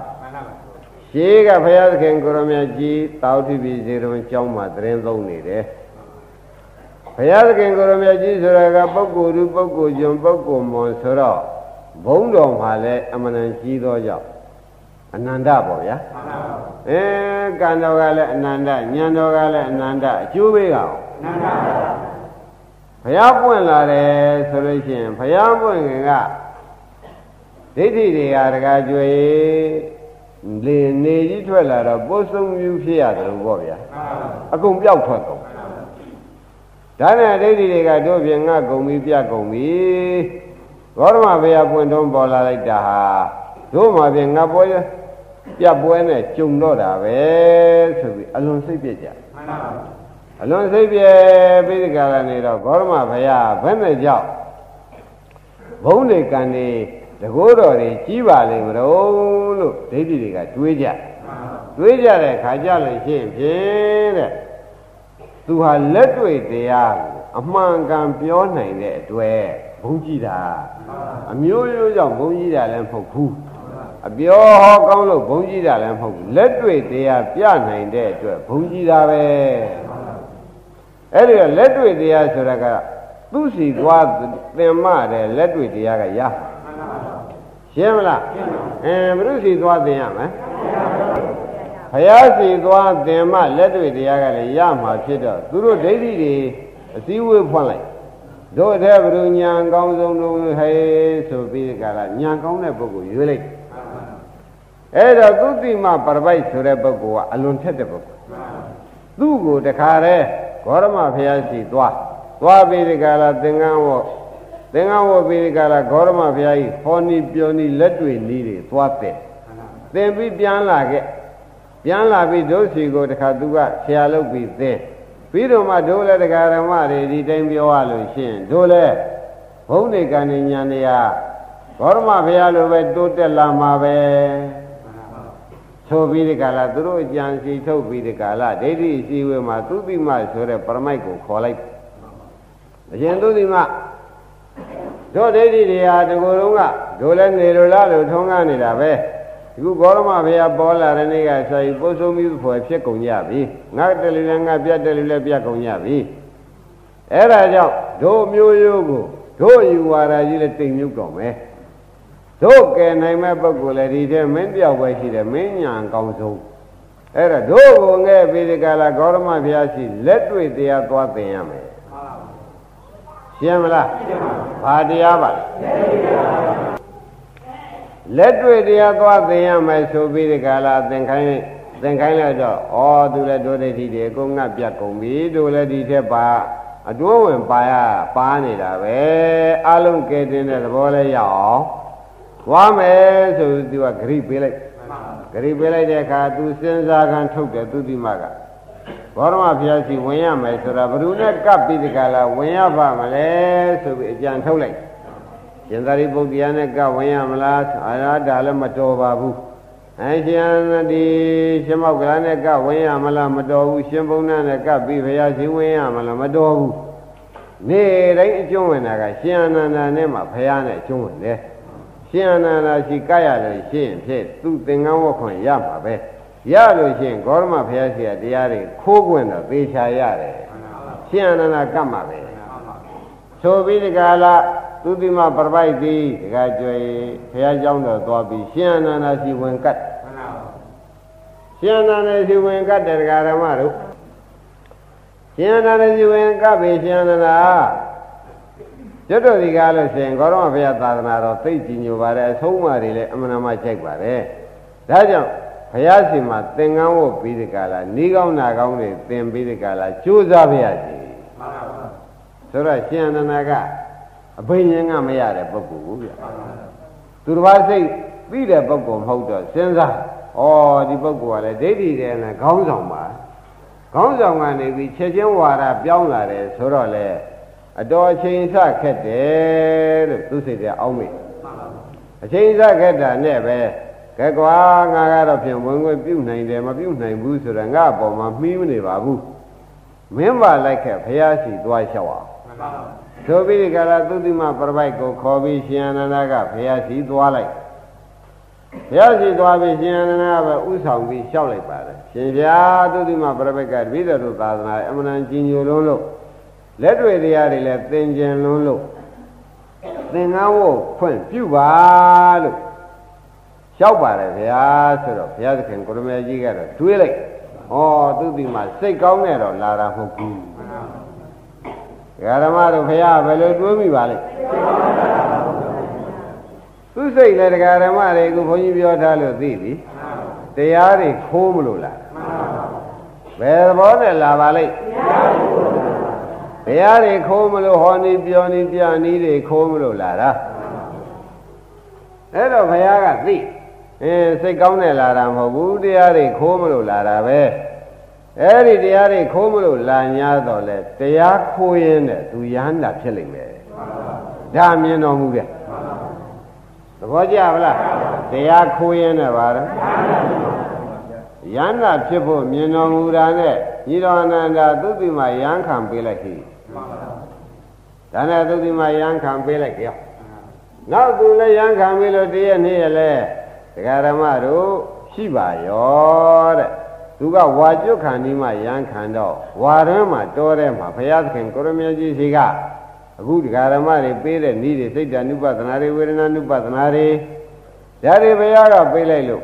ရှေးကဘုရားသခင်ကိုရမကြီးတောတိပိစေတုံကျောင်းမှာတရင်သုံးနေတယ်ဘုရားသခင်ကိုရမကြီးဆိုတာကပုဂ္ဂိုလ်သူပုဂ္ဂိုလ်ကျွန်ပုဂ္ဂိုလ်မွန်ဆိုတော့ဘုံတော်မှာလည်းအမှန်တန်ကြီးသောကြောင့်အနန္တပေါ့ဗျာအဲကံတော်ကလည်းအနန္တဉာဏ်တော်ကလည်းအနန္တအကျိုးပေးကောင် အနန္တဘုရားပွင့်လာတယ်ဆိုလို့ရှိရင်ဘုရားပွင့်ခင်ကဒိဋ္ဌိတွေကတကားကြွေလေနေကြီးထွက်လာတော့ပိုးဆုံးမြူဖြစ်ရတယ်လို့ပေါ့ဗျာအကုန်ပြောက်ထွက်ကုန်ဒါနဲ့ဒိဋ္ဌိတွေကတို့ပြင်ငါကုန်ပြီပြကုန်ပြီဂေါရမဘုရားပွင့်တုံးပေါ်လာလိုက်တာဟာတို့မှာပြင်ငါပွဲပြပွဲနဲ့ကြုံတော့တာပဲဆိုပြီးအလွန်စိတ်ပြည့်ကြမှန်ပါပါ အလွန်စိတ်ပြည့်ပြီးဒီကရနေတော့ဂေါရမဘုရားဘယ်နဲ့ကြောက်ဘုံတွေကံနေတကိုးတော်တွေကြီးပါလိမ့်မလို့လို့ဒိဋ္ဌိတွေကတွေးကြတွေးကြတဲ့ခါကြလို့ရှိရင်ဖြင့်တဲ့သူဟာလက်တွေ့တရားကိုအမှန်ကန်ပြောနိုင်တဲ့အတွက်ဘုံကြည့်တာအမျိုးမျိုးကြောင့်ဘုံကြည့်တာလည်းမဟုတ်ဘူးအပြောဟောကောင်းလို့ဘုံကြည့်တာလည်းမဟုတ်ဘူးလက်တွေ့တရားပြနိုင်တဲ့အတွက်ဘုံကြည့်တာပဲ အဲ့ဒီလက်တွေ့တရားဆိုတာကသူ့စီသွားသင်မတဲ့လက်တွေ့တရားကရရှင်းမလားအဲဘုရုစီသွားသင်ရမယ်ဘုရားစီသွားသင်မလက်တွေ့တရားကလည်းရမှာဖြစ်တော့သူတို့ဒိဋ္ဌိတွေအစည်းအဝေးဖွင့်လိုက်တို့တဲ့ဘုရုညာကောင်းဆုံးတို့ဟဲ့ဆိုပြီးကြလားညာကောင်းတဲ့ပုဂ္ဂိုလ်ရွေးလိုက်အဲ့တော့သုတိမပရပိုက်ဆိုတဲ့ပုဂ္ဂိုလ်ကအလွန်ထက်တဲ့ပုဂ္ဂိုလ်သူ့ကိုတခါတည်း ဂေါရမဘုရားရှိသွားသွားပြီးဒီကလာသင်္ကန်းဝတ်သင်္ကန်းဝတ်ပြီးဒီကလာဂေါရမဘုရားကြီးဟောနီပြောနီလက်တွေနီးတွေသွားတဲ့သင်ပြီးပြန်လာခဲ့ပြန်လာပြီးဒုစီကိုတခါသူကဆရာလုပ်ပြီးသင်ပြီးတော့မှဒိုးလည်းတရားဓမ္မတွေဒီတိုင်းပြောရလို့ရှိရင်ဒိုးလည်းဘုံနေကံဉာဏ်တရားဂေါရမဘုရားလိုပဲတိုးတက်လာမှာပဲ ဆိုပြီးဒီကလာသူတို့အကြံစီထုတ်ပြီးဒီကလာဒိဋ္ဌိအစည်းဝေးမှာသူတိမဆိုတဲ့ပရမိုက်ကိုခေါ်လိုက်အရှင်သူတိမတို့ဒိဋ္ဌိတွေဟာဒီကိုယ်လုံးကဒိုးလည်းနေလိုလားလို့ထုံးကားနေတာပဲဒီခုဂေါရမဘုရားပေါ်လာတဲ့နေ့ကဆိုရင်ပုဆုံးပြီးဖွယ်ဖြစ်ကုန်ကြပြီငါတလူလည်းငါပြတ်တယ်လူလည်းပြတ်ကုန်ကြပြီအဲ့ဒါကြောင့်တို့မျိုးရိုးကိုတို့ယူဝါဒကြီးလည်းတိမ်မြုပ်တော်မယ် တို့ကယ်နိုင်မဲ့ပုဂ္ဂိုလ်လည်းဒီထဲမင်းတယောက်ပဲရှိတယ်မင်းညာအကောင်းဆုံးအဲ့ဒါတို့ကိုငဲ့ပြီးဒီကလာဂေါရမဘုရားရှိလက်တွေ့တရားသွားသင်ရမယ်ရှင်းမလားဘာတရားပါလက်တွေ့တရားသွားသင်ရမယ်ဆိုပြီးဒီကလာသင်ခိုင်းသင်ခိုင်းလိုက်တော့ဩသူလည်းဒုဒိဋ္ဌိတွေအကုန်ငတ်ပြတ်ကုန်ပြီတို့လည်းဒီထက်ပါအတိုးဝင်ပါရပါနေတာပဲအလုံးကဲတင်တဲ့သဘောလဲရအောင်သွား မယ်ဆိုသူကဂရိပေးလိုက်ဂရိပေးလိုက်တဲ့အခါသူစဉ်းစားခံထုတ်တယ်သူတိမကဘောရမဘုရားစီဝင်ရမယ်ဆိုတာဘယ်သူနဲ့ကပ်ပြီးဒီကလာဝင်ရပါမလဲဆိုပြီးအကြံထုတ်လိုက်ရှင်သာရိပုတ္တရာနဲ့ကဝင်ရမလားအာရဒါလည်းမတော်ပါဘူးအဲရှင်ဒီရှင်မောက်ကလာနဲ့ကဝင်ရမလားမတော်ဘူးရှင်ဘုန်းနာနဲ့ကပြီးဘုရားရှင်ဝင်ရမလားမတော်ဘူးနေ့တိုင်းအကျုံးဝင်တာကရှင်အနန္ဒာနဲ့မှဘုရားနဲ့အကျုံးဝင်တယ် ရှင်အနန္ဒာရှိကရလို့ရှင်ဖြစ်သူသင်္ကန်းဝတ်ခွင့်ရမှာပဲရလို့ရှင်ဂေါရမဘုရားရှိခိုးတရားတွေခိုးခွင့်တော့သေချာရတယ်ရှင်အနန္ဒာကတ်မှာပဲဆိုပြီးဒီကလာသူတိမပရပိုက်သည်ဒီကကြွယ်ဘုရားကျောင်းတော်သွားပြီးရှင်အနန္ဒာရှိဝင်ကတ်ရှင်အနန္ဒာရှိဝင်ကတ်တဲ့ဒကာရမတို့ရှင်အနန္ဒာရှိဝင်ကတ်ပြီရှင်အနန္ဒာ ကျွတ်တော်ဒီကားလို့ရှင်ဂေါရမဘုရားသာသနာတော်သိကြည်ညိုပါတယ်အဆုံးအမတွေလည်းအမှန်တမ်းချိုက်ပါတယ်ဒါကြောင့်ဘုရားရှင်မှာသင်္ကန်းဝတ်ပြီးဒီကလာဤကောင်းနာကောင်းတွေသင်ပြီးဒီကလာကြိုးစားပါရစေဆိုတော့ရှင်အနန္ဒာကအဘိညာဉ်ကမရတဲ့ပုဂ္ဂိုလ်ကိုဗျသူတစ်ပါးစိတ်ပြီးတဲ့ပုဂ္ဂိုလ်မဟုတ်တော့စဉ်းစားဩဒီပုဂ္ဂိုလ်ကလည်းဒိဋ္ဌိတဲ့နဲ့ခေါင်းဆောင်ပါခေါင်းဆောင်ကနေပြီးချက်ချင်းဝါဒပြောင်းလာတယ်ဆိုတော့လေ အတော်အချိန်ဆခက်တယ်လို့သူစိတ်ကအောင်းမိအချိန်ဆခက်တာနဲ့ပဲကဲကွာငါကတော့ဖြင့်ဝင်ဝင်ပြုတ်နိုင်တယ်မပြုတ်နိုင်ဘူးဆိုတော့ငါအပေါ်မှာမှီးမနေပါဘူးမင်းပါလိုက်ခဲ့ဘုရားရှိသွားလျှောက်အောင်ဆိုပြီးဒီကရာသုတိမပရပိုက်ကိုခေါ်ပြီးရှင်အနန္ဒကဘုရားရှိသွားလိုက်ဘုရားရှိသွားပြီးရှင်အနန္ဒကပဲဥဆောင်ပြီးလျှောက်လိုက်ပါတယ်ရှင်ဗျာသုတိမပရပိုက်ကတပည့်တော်တို့သာသနာအမှန်တန်ကြီးညိုလုံးလို့ လက်တွေတရားတွေလည်းသင်ကျင်လုံးလို့သင်္ကန်းဝတ်ဖွင့်ပြုပါလို့လျှောက်ပါတယ်ဗျာဆိုတော့ဘုရားသခင်ကိုရမေကြီးကတော့တွေးလိုက်ဩသူဒီမှာစိတ်ကောင်းနေတော့လာတာမဟုတ်ဘူးဓမ္မတို့ဘုရားဘယ်လိုတွေးမိပါလဲသူစိတ်လည်းတရားဓမ္မတွေကိုဘုန်းကြီးပြောထားလို့သိပြီတရားတွေခိုးမလို့လားဘယ်သဘောနဲ့လာပါလိမ့် ဘုရားတွေခိုးမလို့ဟောနေပြောနေပြနေတွေခိုးမလို့လာတာအဲ့တော့ဘုရားကသိအဲစိတ်ကောင်းနဲ့လာတာမဟုတ်ဘူးတရားတွေခိုးမလို့လာတာပဲအဲ့ဒီတရားတွေခိုးမလို့လာ냐တော့လဲတရားခိုးရင်းနဲ့သူရဟန္တာဖြစ်လိမ့်မယ်ဒါမြင်တော်မူတဲ့သဘောကျပါလားတရားခိုးရင်းနဲ့ပါတော့ယန္တာဖြစ်ဖို့မြင်တော်မူတာနဲ့ညီတော်အနန္ဒာသုတိမယံခံပေးလိုက်ပြီ ဒါနဲ့သုတိမယံခံပေးလိုက်ကြောနောက်သူလည်းယံခံပေးလို့တည့်ရနေ့ရလဲဒကာရမတို့ရှိပါရောတဲ့သူကဝါကျွတ်ခံဒီမှယံခံတော့ဝါတွင်းမှာတောထဲမှာဘုရားသခင်ကိုရမကြီးရှိကအခုဒကာရမတွေပေးတဲ့ဤတွေစိတ်တ ानु ပသနာတွေဝေဒနာ ानु ပသနာတွေဒါတွေဘုရားကပေးလိုက်လို့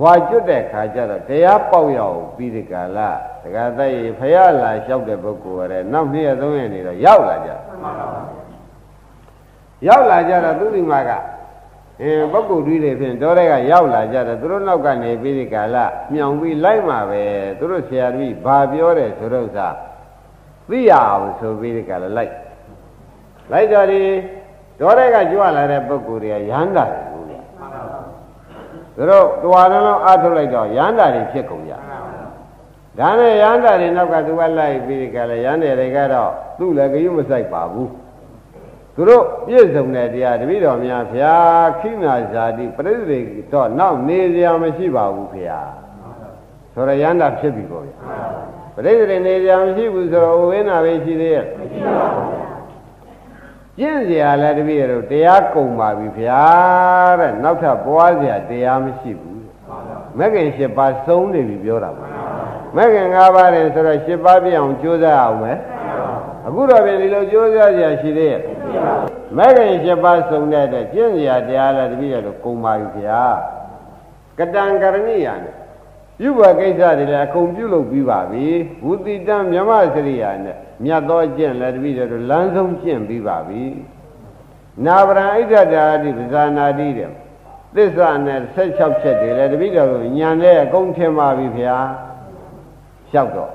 ဝါကျွတ်တဲ့ခါကျတော့တရားပေါက်ရအောင်ပြီးဒီကလာဒကာသက်ရေဘုရားလာလျှောက်တဲ့ပုဂ္ဂိုလ်ရယ်နောက်နှစ်ရက်သုံးရက်နေတော့ရောက်လာကြရောက်လာကြတော့သူဒီမှာကအင်းပုဂ္ဂိုလ်ကြီးတွေဖြင့်တော်တဲ့ကရောက်လာကြတယ်သူတို့နောက်ကနေပြီးဒီကလာမြောင်ပြီးလိုက်မှာပဲသူတို့ဆရာကြီးဘာပြောတယ်ဆိုတော့သာသိရအောင်ဆိုပြီးဒီကလာလိုက်လိုက်ကြတယ်တော်တဲ့ကကြွလာတဲ့ပုဂ္ဂိုလ်တွေကရဟန္တာတွေဘူးလေ သူတို့တွားလုံးအားထုတ်လိုက်တော့ရဟန္တာတွေဖြစ်ကုန်ကြဒါနဲ့ရဟန္တာတွေနောက်ကသူကလိုက်ပြီးဒီကလာရဟန္တာတွေကတော့သူ့လည်းကြွမဆိုင်ပါဘူးသူတို့ပြည့်စုံတဲ့တရားတပည့်တော်များဖျားခိနာဇာတိပရိသေတော့နောက်နေစရာမရှိပါဘူးဖျားဆိုရရန္တာဖြစ်ပြီပေါ့ဗျာပရိသေနေစရာမရှိဘူးဆိုတော့ဝိနာပဲရှိသေးရဲ့မရှိပါဘူး ကျင့်စရာလည်းတပည့်တို့တရားကုံပါပြီဖျားတဲ့နောက်ထပ်ပွားစရာတရားမရှိဘူးမဂ္ဂင်၈ပါးသုံးနေပြီပြောတာပါမဂ္ဂင်၅ပါးတယ်ဆိုတော့၈ပါးပြအောင်ကြိုးစားအောင်မယ်အခုတော့ပြင်ဒီလိုကြိုးစားကြရှိသေးရဲ့မဲ့ခင်7ပါးစုံတဲ့အတွက်ကျင့်စရာတရားလည်းတပည့်ရတော့ကုံပါပြီဗျာကတံကရဏိယာနဲ့ ပြုဘကိစ္စတွေလည်းအကုန်ပြုလုပ်ပြီးပါပြီဝုတိတံမြမစရိယာနဲ့မြတ်သောကျင့်လည်းတပည့်ရတော့လမ်းဆုံးကျင့်ပြီးပါပြီနာဗရံဣဒ္ဓတာတိပဇာနာတိတဲ့သစ္စာနဲ့16ချက်တွေလည်းတပည့်တော်ညံတဲ့အကုန်ထင်ပါပြီဗျာလျှောက်တော့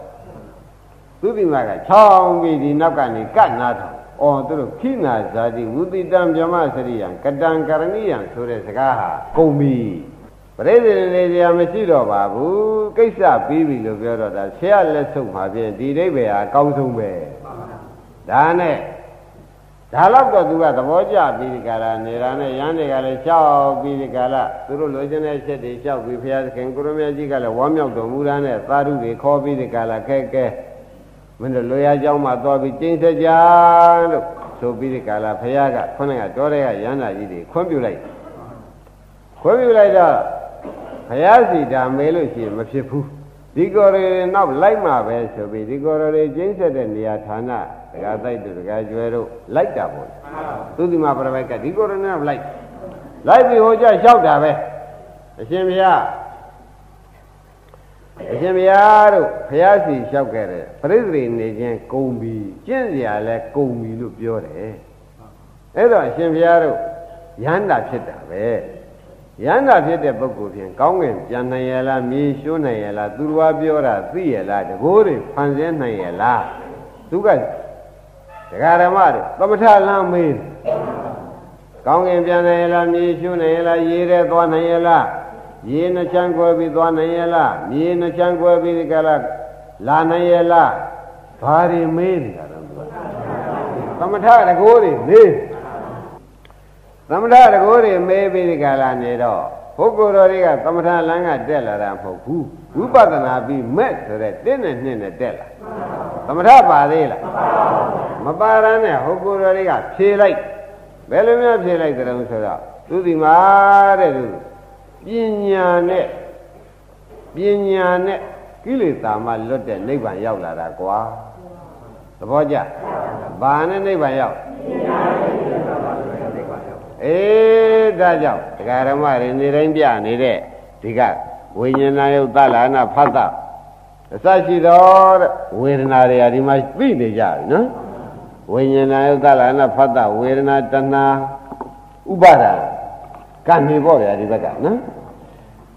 သူတိမကချောင်းပြီးဒီနောက်ကနေကတ်နာထောင်။အော်သူတို့ခိနာဇာတိဝုတိတံဗြဟ္မစရိယံကတံကရဏိယံဆိုတဲ့စကားဟာကုန်ပြီ။ဒ ပရိသေနေစရာမရှိတော့ပါဘူးကိစ္စပြီးပြီလို့ပြောတော့တာဆရာလက်ဆုံးပါဖြင့်ဒီအိဗေဟာအကောင်းဆုံးပဲဒါနဲ့ဒါတော့တော့သူကသဘောကျပြီးဒီကရနေတာနဲ့ရန်တွေကလည်းရှောက်ပြီးဒီကရသူတို့လိုချင်တဲ့ချက်တွေရှောက်ပြီးဘုရားသခင်ကိုရမကြီးကလည်းဝမ်းမြောက်တော်မူတာနဲ့သာဓုတွေခေါ်ပြီးဒီကရခဲခဲမင်းတို့လိုရာကြောင်းမှသွားပြီးကျင်းစကြလို့ဆိုပြီးဒီကရဘုရားကခွန်းကတော်တဲ့ကရန်တာကြီးတွေခွန်းပြလိုက်ခွန်းပြလိုက်တော့ ဘုရားစီတာမေးလို့ရှိရင်မဖြစ်ဘူးဒီကော်ရီနောက်လိုက်မှာပဲဆိုပြီးဒီကော်ရီကျင်းဆက်တဲ့နေရာဌာနဒကာတိုက်တို့ဒကာကျွဲတို့လိုက်တာပေါ့သူဒီမှာပြပိုက်ကဒီကော်ရီနဲ့လိုက်လိုက်ပြီးဟိုကျလျှောက်တာပဲအရှင်ဘုရားအရှင်ဘုရားတို့ဘုရားစီလျှောက်ခဲ့တဲ့ပရိသေနေခြင်းကုံပြီးကျင့်စရာလဲကုံပြီးလို့ပြောတယ်အဲ့တော့အရှင်ဘုရားတို့ရဟန္တာဖြစ်တာပဲ ရဟန္တာဖြစ်တဲ့ပုဂ္ဂိုလ်ဖြင့်ကောင်းကင်ပြန်နိုင်ရလားမြေရှိုးနိုင်ရလားသူတော်ပြောတာသိရလားတကိုးတွေဖန်ဆင်းနိုင်ရလားသူကဒကာဓမ္မတွေသမထလမ်းမေးကောင်းကင်ပြန်နိုင်ရလားမြေရှိုးနိုင်ရလားရေထဲသွားနိုင်ရလားရေနှချမ်းကွယ်ပြီးသွားနိုင်ရလားမြေနှချမ်းကွယ်ပြီးကြလားလာနိုင်ရလားဘာတွေမေးနေတာတော့သမထတကိုးတွေမေး သမထတကိုးတွေမေးပြီးဒီကလာနေတော့ပုဂ္ဂိုလ်တော်တွေကသမထလမ်းကတက်လာတာမဟုတ်ဘူးဝိပဿနာပြီးမဲ့ဆိုတဲ့တင်းနဲ့နှစ်နဲ့တက်လာသမထပါသေးလားမပါရနဲ့ပုဂ္ဂိုလ်တော်တွေကဖြေလိုက်ဘယ်လိုမျိုးဖြေလိုက်ကြတယ်ဆိုတော့သူဒီမှာတဲ့သူပညာနဲ့ပညာနဲ့ကိလေသာမှလွတ်တဲ့နိဗ္ဗာန်ရောက်လာတာကွာသဘောကျဘာနဲ့နိဗ္ဗာန်ရောက် အေးဒါကြောင့်တရားဓမ္မတွေနေတိုင်းပြနေတဲ့ဒီကဝိညာဏယုတ်သလနာဖတ်တာအစရှိတော့တဲ့ဝေဒနာတွေကဒီမှာပြိနေကြပြီနော်ဝိညာဏယုတ်သလနာဖတ်တာဝေဒနာတဏှာဥပါဒာကနေပေါ့ဗျာဒီဘက်ကနော်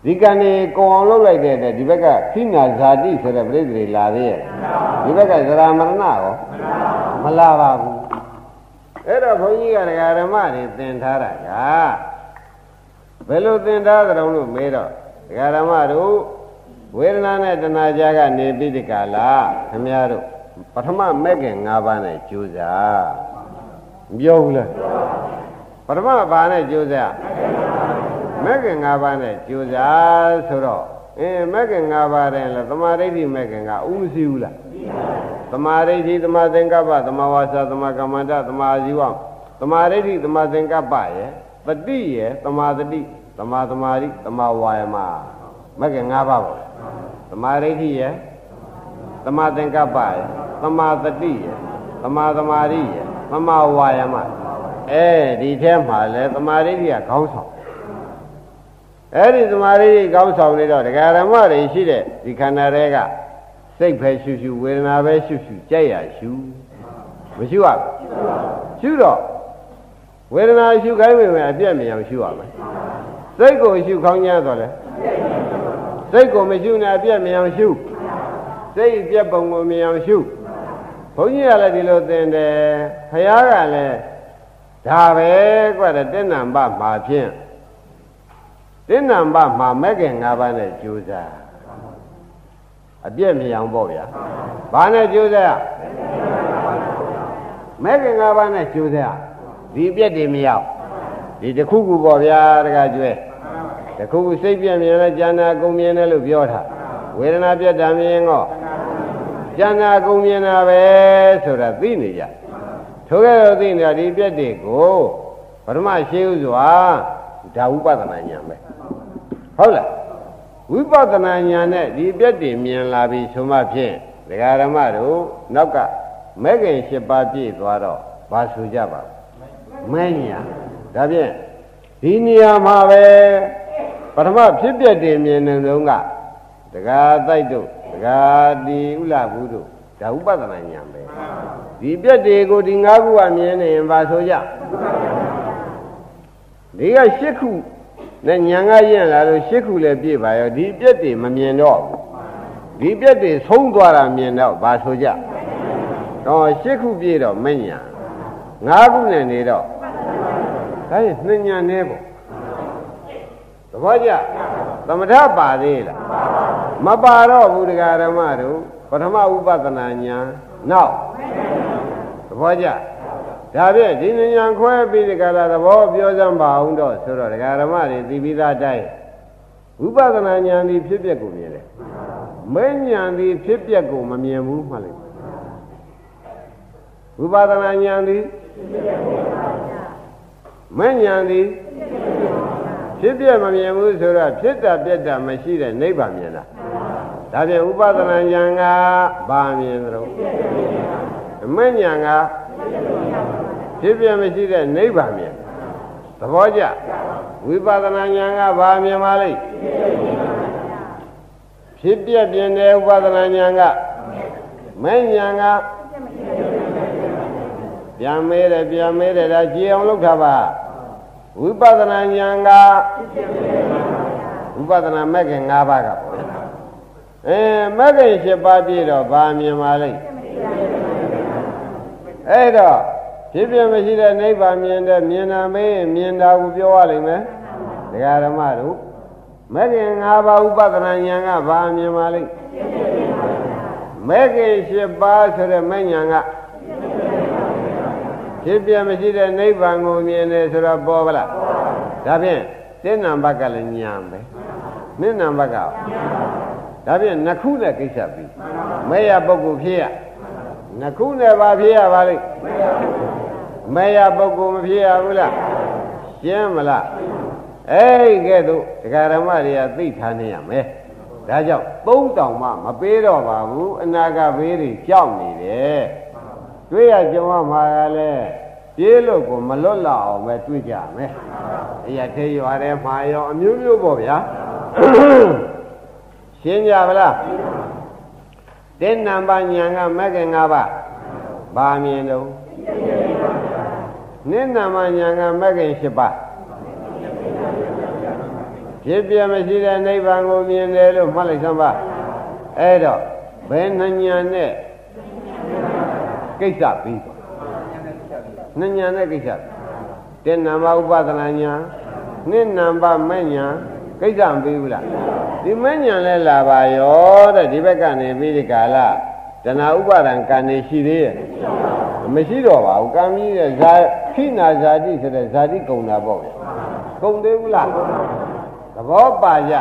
ဒီကံနေကုံအောင်လုပ်လိုက်တဲ့ဒီဘက်ကခိနာဇာတိဆိုတဲ့ပြိတ္တိလာသေးရဲ့ဒီဘက်ကဇရာမရဏရောမလာပါဘူး အဲ့တော့ဘုန်းကြီးကဒကာဓမ္မတွေသင်ထားတာကဘယ်လိုသင်ထားကြတော့လို့မေးတော့ဒကာဓမ္မတို့ဝေဒနာနဲ့တဏှာကြားကနေပြီးဒီကလာခမည်းတော်ပထမမက်ကင်၅ပါးနဲ့ကြိုးစားမပြောဘူးလားပထမဘာနဲ့ကြိုးစားမက်ကင်၅ပါးနဲ့ကြိုးစားဆိုတော့အင်းမက်ကင်၅ပါးတဲ့လားသမာဓိဋ္ဌိမက်ကင်ကဥမရှိဘူးလား သမာဓိဋ္ဌိသမာသင်္ကပ္ပသမာဝါစာသမာကမ္မန္တသမာဇီဝသမာဓိဋ္ဌိသမာသင်္ကပ္ပရဲ့တတိရဲ့သမာတတိသမာသမာဓိသမာဝါယမမက်ကင်၅ပါးပေါ့သမာဓိဋ္ဌိရဲ့သမာသင်္ကပ္ပရဲ့သမာတတိရဲ့သမာသမာဓိရဲ့သမာဝါယမအဲဒီထဲမှာလဲသမာဓိဋ္ဌိကခေါင်းဆောင်အဲ့ဒီသမာဓိကောင်းဆောင်နေတော့ဒကာရမတွေရှိတဲ့ဒီခန္ဓာတွေက စိတ်ပဲရှုရှုဝေဒနာပဲရှုရှုကြက်ရရှုမရှုရဘူးရှုတော့ဝေဒနာရှုခိုင်းပေမဲ့အပြတ်မြင်အောင်ရှုရမယ်စိတ်ကိုရှုခေါင်းညာတော့လေစိတ်ကိုမရှုနဲ့အပြတ်မြင်အောင်ရှုစိတ်ပြတ်ပုံကိုမြင်အောင်ရှုဘုန်းကြီးကလည်းဒီလိုသင်တယ်ဖခင်ကလည်းဒါပဲကွတဲ့တဏ္ဏပမှာဖြင့်တင်းနံပါမှာမဲ့ခင်၅ပါးနဲ့ကြိုးစား အပြည့်မြင်အောင်ပေါ့ဗျာဘာနဲ့ကြိုးစားမဲ့ခင်၅ပါးနဲ့ကြိုးစားဒီအပြည့်တွေမရောက်ဒီတစ်ခုခုပေါ့ဗျာတကကျွဲတစ်ခုခုစိတ်ပြည့်မြင်လဲဉာဏ်အကုန်မြင်တယ်လို့ပြောတာဝေဒနာပြတ်တာမြင်တော့ဉာဏ်အကုန်မြင်တာပဲဆိုတာသိနေကြထိုကဲ့သို့သိနေတာဒီပြည့်တွေကိုပထမရှိဥစွာဒါဝိပဿနာဉာဏ်ပဲဟုတ်လား ဝိပဿနာဉာဏ်နဲ့ဒီပြက်တည်မြင်လာပြီဆိုမှဖြင့်ဒကာရမတို့နောက်ကမဲခင်၈ပါးပြည့်သွားတော့ဘာဆိုကြပါမဲညာဒါဖြင့်ဒီနေရာမှာပဲပထမဖြစ်ပြက်တည်မြင်နေဆုံးကဒကာတိုက်တို့ဒကာဒီဥလာဘူးတို့ဒါဥပဒနာဉာဏ်ပဲဒီပြက်တွေကိုဒီ၅ခုကမြင်နေရင်ဘာဆိုကြဒီက၈ခု နဲ့ညာငါရင်လာလို့ရှစ်ခုလည်းပြည့်ပါရောဒီပြက်တွေမမြင်တော့ဘူးဒီပြက်တွေဆုံးသွားတာမြင်တော့ဘာဆိုကြတော့ရှစ်ခုပြည့်တော့မညာငါးခုနဲ့နေတော့ဒါရင်နှစ်ညာနေပေါ့သဘောကျသမထပါသေးလားမပါတော့ဘူးတရားဓမ္မတို့ပထမဥပဒနာညာနောက်သဘောကျ ဒါဖြင့်ဒီဉာဏ်ခွဲပြီးဒီကလာသဘောပြောစမ်းပါအောင်တော့ဆိုတော့တရားဓမ္မတွေသိပြီးသားတိုင်းဝိပဿနာဉာဏ်ဒီဖြစ်ပျက်ကိုမြင်တယ်မဲဉာဏ်ဒီဖြစ်ပျက်ကိုမမြင်ဘူးမှလည်းဝိပဿနာဉာဏ်ဒီမဲဉာဏ်ဒီဖြစ်ပျက်မမြင်ဘူးဆိုတော့ဖြစ်တာပြက်တာမရှိတဲ့နိဗ္ဗာန်မြင်တာဒါဖြင့်ဥပဒနာဉာဏ်ကဘာမြင်သလဲအမဉ္ဉဏ်က ဖြစ်ပြမရှိတဲ့နိဗ္ဗာန်မြင်သဘောကျဝိပဿနာဉာဏ်ကဘာမြင်ပါလိမ့်ဖြစ်ပြပြင်းတဲ့ဥပဒနာဉာဏ်ကမဉ္ဉဏ်ကပြန်မဲတယ်ပြန်မဲတယ်ဒါကြည်အောင်လုပ်တာပါဝိပဿနာဉာဏ်ကဝိပဿနာမဲ့ခင်၅ပါးကပေါ့အဲမဂ္ဂင်၈ပါးပြည့်တော့ဗာမြင်ပါလိမ့်အဲ့တော့ ဖြစ်ပြမရှိတဲ့နိဗ္ဗာန်မြင်တဲ့မြင်တာမေးမြင်တာကိုပြောရလိမ့်မယ်ဒကာဓမ္မတို့မဂ္ဂင်၅ပါးဥပဒနာဉာဏ်ကဗာမြင်ပါလိမ့်မဂ္ဂင်၈ပါးဆိုတဲ့မဉ္ဉဏ်ကဖြစ်ပြမရှိတဲ့နိဗ္ဗာန်ကိုမြင်တယ်ဆိုတော့ပေါ်ပါလားဒါဖြင့်တင်းနံဘက်ကလည်းညာပဲနိနံဘက်ကဒါဖြင့်နှစ်ခုနဲ့ကိစ္စပြီးမဲရပုဂ္ဂိုလ်ဖြစ်ရ နှစ်ခုနဲ့ပါဖြစ်ရပါလိမ့်မဲရပုဂ္ဂိုလ်မဖြစ်ရဘူးလားရှင်းမလားအဲ့ဒီကဲ့သို့ဒကာရမတွေကသိထားနေရမယ်ဒါကြောင့်သုံးတောင်မှမပေးတော့ပါဘူးအနာဂတ်ဘေးတွေကြောက်နေတယ်တွေ့ရကြုံရမှာကလည်းပြေးလို့ကိုမလွတ်လောက်အောင်ပဲတွေ့ကြမယ်အရာသေးရွာထဲမှာရောအမျိုးမျိုးပေါ့ဗျာရှင်းကြပါလား တင်းနံပါတ်ညာကမက္ကင်၅ပါးဘာမြင်တော့နိနံပါတ်ညာကမက္ကင်၈ပါးဖြစ်ပြမရှိတဲ့နိဗ္ဗာန်ကိုမြင်တယ်လို့မှတ်လိုက်စမ်းပါအဲ့တော့ဘယ်နှညာနဲ့ကိစ္စပြီးနှညာနဲ့ကိစ္စတင်းနံပါတ်ဥပဒနာညာနိနံပါတ်မဲ့ညာ ကိစ္စမပြီးဘူးလားဒီမဉဏ်လဲလာပါရောတဲ့ဒီဘက်ကနေပြီးဒီကာလတဏှာဥပါဒံကံနေရှိသေးရဲ့မရှိတော့ပါဘူးကံကြီးတဲ့ဇာခိနာဇာတိဆိုတဲ့ဇာတိကုံတာပေါ့ကုံသေးဘူးလားသဘောပါကြ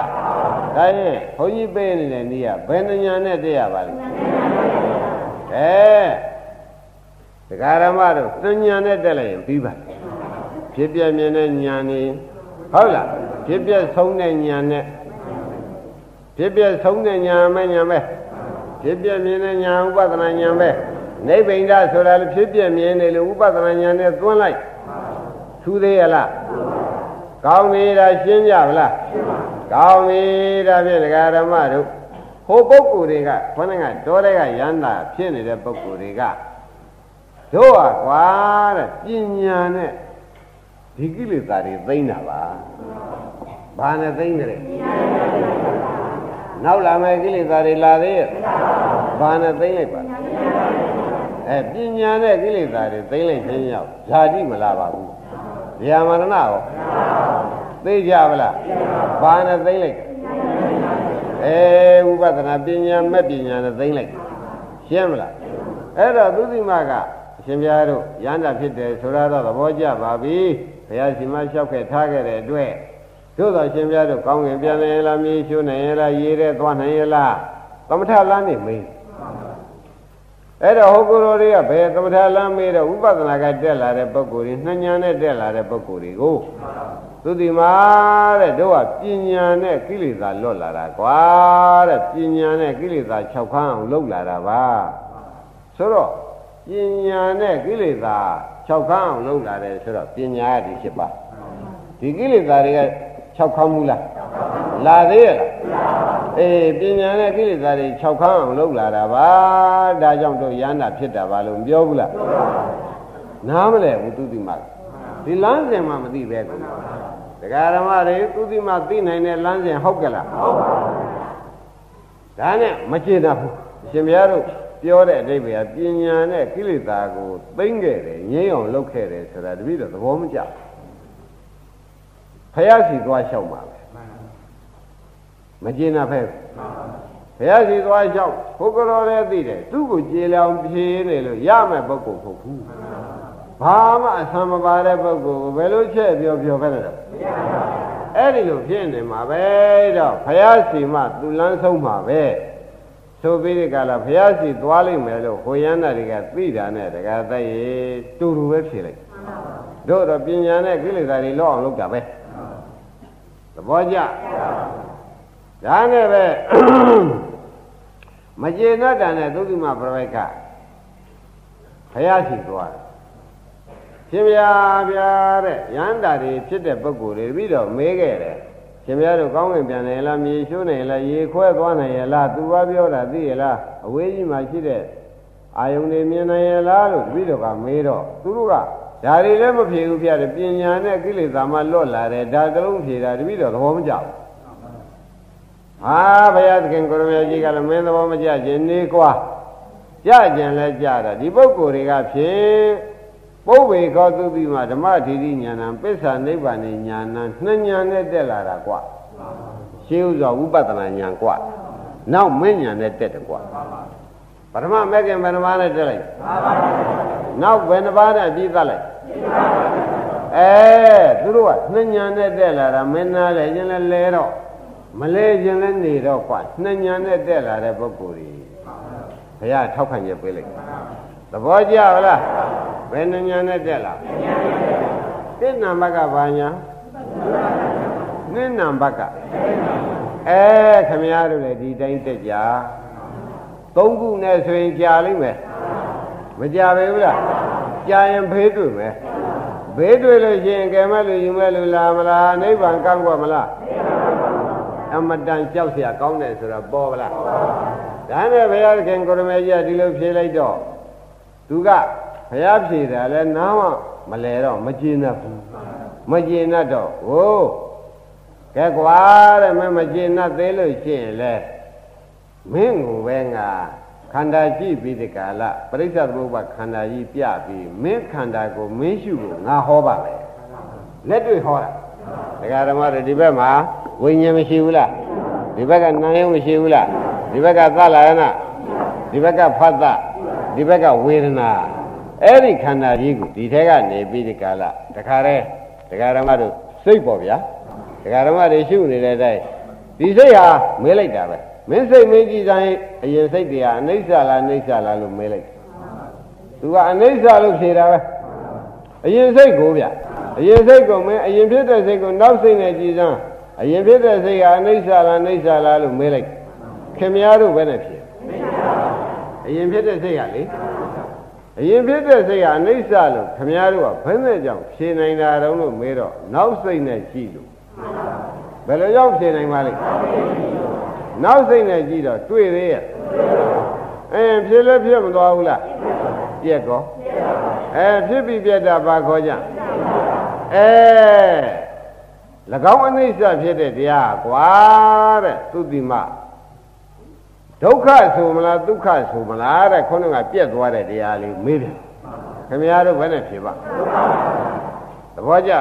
ဒါရင်ဘုန်းကြီးပေးနေတဲ့နေ့ကဘယ်နှညာနဲ့တည့်ရပါလိမ့်အဲဒကာရမတို့နှညာနဲ့တက်လိုက်ရင်ပြီးပါဖြစ်ပြမြင်တဲ့ညာနေဟုတ်လား ဖြစ်ပြဆုံးတဲ့ညာနဲ့ဖြစ်ပြဆုံးတဲ့ညာမဲ့ညာပဲဖြစ်ပြမြင်တဲ့ညာဥပဒနာညာပဲနိဗ္ဗိန္ဒဆိုတာလည်းဖြစ်ပြမြင်တယ်လို့ဥပဒနာညာနဲ့သွန်းလိုက်ထူသေးရလားကောင်းပြီဒါရှင်းကြဗလားကောင်းပြီဒါဖြင့်ဒကာဓမ္မတို့ဟိုပုဂ္ဂိုလ်တွေကခေါင်းကတောတဲ့ကရန်တာဖြစ်နေတဲ့ပုဂ္ဂိုလ်တွေကတို့อ่ะကွာတဲ့ပညာနဲ့ဒီကိလေသာတွေသိမ့်တာပါ ဘာနဲ့သိမ့်တယ်နောက်လာမယ်ကိလေသာတွေလာသေးရဲ့ဘာနဲ့သိမ့်လိုက်ပါအဲပညာနဲ့ကိလေသာတွေသိမ့်လိုက်ခြင်းရောက်ဇာတိမလာပါဘူးဗျာမရဏရောသိကြပါလားဘာနဲ့သိမ့်လိုက်အဲဥပဒနာပညာမဲ့ပညာနဲ့သိမ့်လိုက်ရှင်းမလားအဲ့တော့သုတိမကအရှင်ဘုရားတို့ရဟန္တာဖြစ်တယ်ဆိုတော့သဘောကျပါပြီဘုရားရှင်မလျှောက်ခဲ့ထားခဲ့တဲ့အတွက် သို့တော်ရှင်ဘုရားတို့ကောင်းကင်ပြန်နိုင်လားမြေရှိုးနိုင်ရလားရေးတဲ့သွားနိုင်ရလားသမထလမ်းနေမေးအဲ့တော့ဟောကိုယ်တော်တွေကဘယ်သမထလမ်းမေးတော့ဥပဒနာကတက်လာတဲ့ပုဂ္ဂိုလ်တွေနှညာနဲ့တက်လာတဲ့ပုဂ္ဂိုလ်တွေကိုသူဒီမှာတဲ့တို့ကပညာနဲ့ကိလေသာလွတ်လာတာကွာတဲ့ပညာနဲ့ကိလေသာ၆ခန်းအောင်လုပ်လာတာပါဆိုတော့ပညာနဲ့ကိလေသာ၆ခန်းအောင်လုပ်လာတယ်ဆိုတော့ပညာရဒီဖြစ်ပါဒီကိလေသာတွေက 6ခန်းမူလားလာသေးရဲ့လားအေးပညာနဲ့ကိလေသာတွေ6ခန်းအောင်လုပ်လာတာပါဒါကြောင့်တို့ရဟန္တာဖြစ်တာပါလို့မပြောဘူးလားနားမလဲဘူးသူတိမဒီလမ်းစဉ်မှမသိပဲကွာဒကာရမတွေသူတိမသိနိုင်တဲ့လမ်းစဉ်ဟုတ်ကလားဟုတ်ပါဘူးဒါနဲ့မကျေနပ်ဘူးရှင်ဘုရားတို့ပြောတဲ့အတိတ်ပဲပညာနဲ့ကိလေသာကိုသိမ့်ခဲ့တယ်ငြိမ်းအောင်လုပ်ခဲ့တယ်ဆိုတာတပည့်တော်သဘောမကျ ဖယားစီသွားလျှောက်ပါပဲမကျေနပ်ဖဲဘုရားရှိသွားလျှောက်ဘုကတော်လည်းသိတယ်သူ့ကိုကြေလောင်ဖြေနေလို့ရမယ်ပုဂ္ဂိုလ်ဟုတ်ဘူးဘာမှအဆံမပါတဲ့ပုဂ္ဂိုလ်ကိုဘယ်လိုချက်ပြောပြောခဲ့တယ်အဲ့ဒီလိုဖြစ်နေမှာပဲတော့ဘုရားရှိမှသူလန်းဆုံးမှာပဲဆိုပြီးဒီကလာဘုရားရှိသွားလိမ့်မယ်လို့ဟိုရန်တာတွေကသိတာနဲ့တကယ်တည်းတူတူပဲဖြစ်လိုက်တို့တော့ပညာနဲ့ကိလေသာတွေလောအောင်လုပ်တာပဲ သဘောကျဒါနဲ့ပဲမကျေနပ်တာနဲ့သုတိမပြဝိကဘုရားရှိသွားတယ်ရှင်ဗျာဗျာတဲ့ရဟန္တာတွေဖြစ်တဲ့ပုဂ္ဂိုလ်တွေပြီးတော့မေးခဲ့တယ်ရှင်ဗျာတို့ကောင်းကင်ပြန်နိုင်လားမြေရှိုးနိုင်လားရေခွဲသွားနိုင်ရလားသူကပြောတာသိရလားအဝေးကြီးမှာရှိတဲ့အာယုန်တွေမြင်နိုင်ရလားလို့တပည့်တော်ကမေးတော့သူတို့က ဒါတွေလည်းမဖြေဘူးပြတယ်ပညာနဲ့ကိလေသာမှလွတ်လာတယ်ဒါတလုံးဖြေတာတပည့်တော်သဘောမကျဘူးဟာဘုရားသခင်ကိုရမကြီးကလည်းမင်းသဘောမကျခြင်းနေကွာကြကြံလဲကြတာဒီပုဂ္ဂိုလ်တွေကဖြေပုဗ္ဗေကောသုတိမှာဓမ္မဓိဋ္ဌိဉာဏံပစ္ဆာနိဗ္ဗာန်ဉာဏ်နှစ်ဉာဏ်နဲ့တက်လာတာကွာရှင်းဥစွာဝိပဿနာဉာဏ်ကွာနောက်မဉာဏ်နဲ့တက်တယ်ကွာ ပထမမဲ့ခင်ဘယ်နှပါးနဲ့တက်လိုက်နောက်ဘယ်နှပါးနဲ့ပြီးသတ်လိုက်အဲသူတို့ကနှစ်ဉာဏ်နဲ့တက်လာတာမင်းနာလေခြင်းလဲလဲတော့မလဲခြင်းလဲနေတော့ကွာနှစ်ဉာဏ်နဲ့တက်လာတဲ့ပုဂ္ဂိုလ်ကြီးဘုရားထောက်ခံချက်ပေးလိုက်သဘောကျလားဘယ်နှညာနဲ့တက်လာတစ်နံဘက်ကဘာညာနှစ်နံဘက်ကအဲခမည်းတော်လည်းဒီတိုင်းတက်ကြ သုံးခုနဲ့ဆိုရင်ကြာလိမ့်မယ်မကြပဲဘူးလားကြာရင်ဖေးတွေ့မယ်ဘေးတွေ့လို့ရှိရင်ကဲမဲ့လို့ယူမဲ့လို့လာမလားနိဗ္ဗာန်ကောင်းกว่าမလားအမတန်ကြောက်เสียကောင်းတယ်ဆိုတော့ပေါ်ပါလားဒါနဲ့ဘုရားခင်ကိုရမေကြီးကဒီလိုဖြေလိုက်တော့သူကဘုရားဖြေတာလဲနားမမလဲတော့မကျေနပ်ဘူးမကျေနပ်တော့ဟိုကဲကွာတဲ့မမကျေနပ်သေးလို့ရှိရင်လဲ မင်းကိုပဲငါခန္ဓာကြည့်ပြီးဒီကာလပရိစ္ဆေသမုပ္ပါခန္ဓာကြီးပြပြီးမင်းခန္ဓာကိုမင်းရှုကိုငါဟောပါမယ်လက်တွေ့ဟောတာဒကာဓမ္မတွေဒီဘက်မှာဝိညာဉ်မရှိဘူးလားဒီဘက်ကနာယုံမရှိဘူးလားဒီဘက်ကသလာယနာဒီဘက်ကဖတ်တာဒီဘက်ကဝေဒနာအဲ့ဒီခန္ဓာကြီးကိုဒီထဲကနေပြီးဒီကာလတခါတည်းဒကာဓမ္မတို့စိတ်ပေါ့ဗျာဒကာဓမ္မတွေရှုနေတဲ့အတိုင်းဒီစိတ်ဟာမေးလိုက်တာပဲ မင်းစိတ်မင်းကြည့်တိုင်းအရင်စိတ်တွေဟာအနိစ္စလားအနိစ္စလားလို့မေးလိုက်သူကအနိစ္စလို့ဖြေတာပဲအရင်စိတ်ကိုဗျအရင်စိတ်ကိုမင်းအရင်ဖြစ်တဲ့စိတ်ကိုနောက်စိတ်နဲ့ကြည်စမ်းအရင်ဖြစ်တဲ့စိတ်ကအနိစ္စလားအနိစ္စလားလို့မေးလိုက်ခင်များတို့ဘယ်နဲ့ဖြေအရင်ဖြစ်တဲ့စိတ်ကလေအရင်ဖြစ်တဲ့စိတ်ကအနိစ္စလို့ခင်ဗျားတို့ကဘယ်နဲ့ကြောင့်ဖြေနိုင်တာတုံးလို့မေးတော့နောက်စိတ်နဲ့ကြည့်လို့ဘယ်လိုကြောင့်ဖြေနိုင်ပါလိမ့် နောက်စိတ်နဲ့ကြည့်တော့တွေ့သေးရဲ့အဲဖြေလည်းဖြစ်မသွားဘူးလားပြက်ကောအဲဖြစ်ပြီးပြက်တာဘာခေါ်ကြအဲ၎င်းအနိစ္စဖြစ်တဲ့တရားကွာတဲ့သုတိမဒုက္ခဆိုမလားဒုက္ခဆိုမလားတဲ့ခေါင်းကပြက်သွားတဲ့တရားလေးမေးတယ်ခင်ဗျားတို့ဘယ်နဲ့ဖြေပါသဘောကျ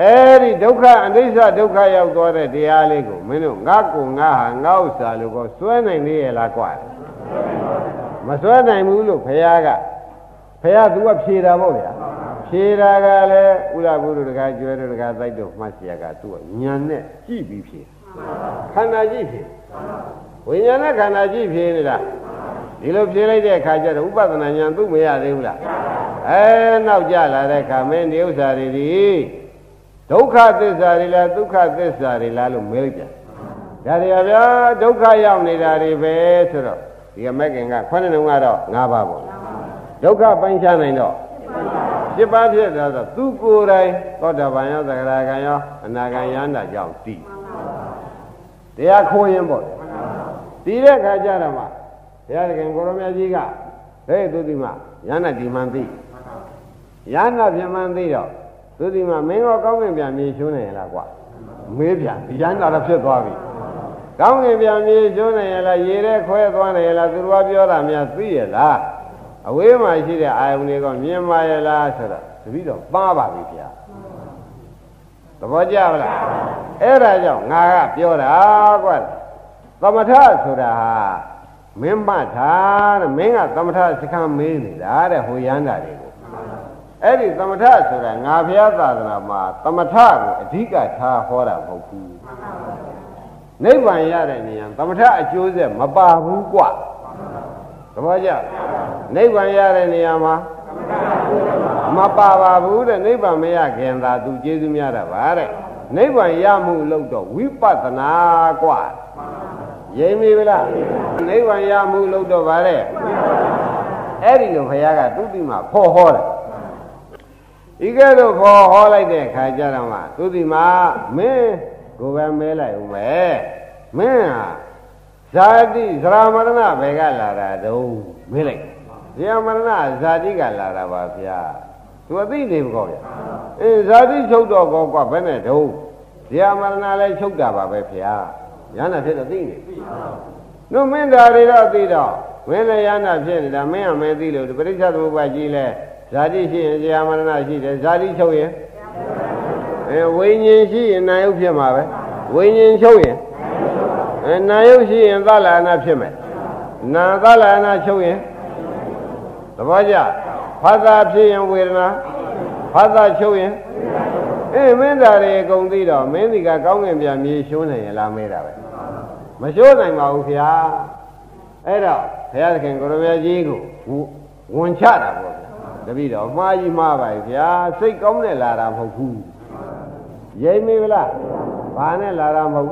အဲဒီဒုက္ခအနိစ္စဒုက္ခရောက်သွားတဲ့တရားလေးကိုမင်းတို့ငါကိုငါဟာငါဥစ္စာလို့ကောစွဲနိုင်နေရလားကွာမစွဲနိုင်ဘူးလို့ဖခင်ကဖခင်က तू ကဖြေတာပေါ့ဗျာဖြေတာကလည်းဥရဘုရုတကာကျွဲတို့တကာတိုက်တို့မှတ်เสียက तू ကညံနဲ့ကြည့်ပြီးဖြေခန္ဓာကြည့်ဖြေဝိညာဏခန္ဓာကြည့်ဖြေနေတာဒီလိုဖြေလိုက်တဲ့အခါကျတော့ဥပဒနာဉာဏ်သူ့မရသေးဘူးလားအဲနောက်ကြလာတဲ့အခါမင်းဒီဥစ္စာတွေဒီ ဒုက္ခသစ္စာတွေလားဒုက္ခသစ္စာတွေလားလို့မေးလိုက်ပြန်ဒါတွေကဗျာဒုက္ခရောက်နေတာတွေပဲဆိုတော့ဒီကမက်ကင်ကခွန်းနေတော့ကတော့၅ပါးပေါ့ဒုက္ခပိုင်းခြားနိုင်တော့ဖြစ်ပါဖြစ်တော့သူကိုယ်တိုင်သောတာပန်ရောသဂရာကံရောအနာဂံယန္တာကြောင့်တည်တရားခိုးရင်ပေါ့တည်တဲ့ခါကျတော့မှဘုရားသခင်ကိုရမကြီးကဟဲ့သူဒီမှာယန္တာဒီမှန်သိယန္တာပြမှန်သိတော့ သူဒီမှာမင်းရောကောင်းကင်ပြန်မြေရှုံးနေရလားကွာမေးပြန်ဒီယန္တာတော့ဖြစ်သွားပြီကောင်းကင်ပြန်မြေရှုံးနေရလားရေထဲခွဲသွားနေရလားသူတော်ပြောတာများသိရလားအဝေးမှာရှိတဲ့အာယုန်တွေကမြင်ပါရဲ့လားဆိုတော့တပည့်တော်ပါပါပြီဗျာသဘောကျပါလားအဲ့ဒါကြောင့်ငါကပြောတာကွာသမထဆိုတာဟာမင်းမှတ်ထားတဲ့မင်းကသမထစခန်းမေးနေတာတဲ့ဟိုရန်တာတွေကို အဲ့ဒီသမထဆိုတာငါဘုရားသာသနာမှာသမထကိုအဓိကထားဟောတာမဟုတ်ဘူးနိဗ္ဗာန်ရတဲ့နေရာသမထအကျိုးဆက်မပါဘူးကွာသဘောကျနိဗ္ဗာန်ရတဲ့နေရာမှာမပါပါဘူးတဲ့နိဗ္ဗာန်မရခင်သာသူကျေးဇူးများတာပါတဲ့နိဗ္ဗာန်ရမှုလို့တော့ဝိပဿနာกว่าရိမ့်ပြီလားနိဗ္ဗာန်ရမှုလို့တော့ဗါတဲ့အဲ့ဒီလိုဘုရားကသူတိမှာခေါ်ဟောတယ် ဤကဲ့သို့ခေါ်ဟောလိုက်တဲ့ခါကျတော့မှသူတိမှာမင်းကိုယ်ပဲမဲလိုက်ဦးမယ်မင်းဟာဇာတိဇရာမရဏဘယ်ကလာတာတုံးမေးလိုက်ဇရာမရဏဇာတိကလာတာပါဗျာသူအသိနေမကောဗျာအေးဇာတိချုပ်တော့ကောကွာဘယ်နဲ့တုံးဇရာမရဏလည်းချုပ်တာပါပဲဗျာရဟနာဖြစ်တော့သိနေနုမင်းသားတွေတော့သိတော့မင်းလည်းရဟနာဖြစ်နေတာမင်းကမင်းသိလို့ပရိစ္ဆေသမုပ္ပါကြီးလဲ ဇာတိရှိရင်ဇရာမရဏရှိတယ်ဇာတိချုပ်ရင်အဲဝိညာဉ်ရှိရင်နာယုတ်ဖြစ်မှာပဲဝိညာဉ်ချုပ်ရင်အဲနာယုတ်ရှိရင်သလနာဖြစ်မယ်နာသလနာချုပ်ရင်သဘောကျဖသဖြစ်ရင်ဝေဒနာဖသချုပ်ရင်အေးမင်းသားတွေအကုန်သိတော့မင်းဒီကကောင်းငင်ပြန်မြေရှုံးနေရင်လာမဲတာပဲမရှုံးနိုင်ပါဘူးခင်ဗျာအဲ့တော့ဘုရားသခင်ကိုရမကြီးကိုဝန်ချတာပေါ့ဗျာ တပည့်တော်မှားကြီးမှားပါဗျာစိတ်ကောင်းနဲ့လာတာမဟုတ်ဘူးရိမ့်မေးလားဘာနဲ့လာတာမဟုတ်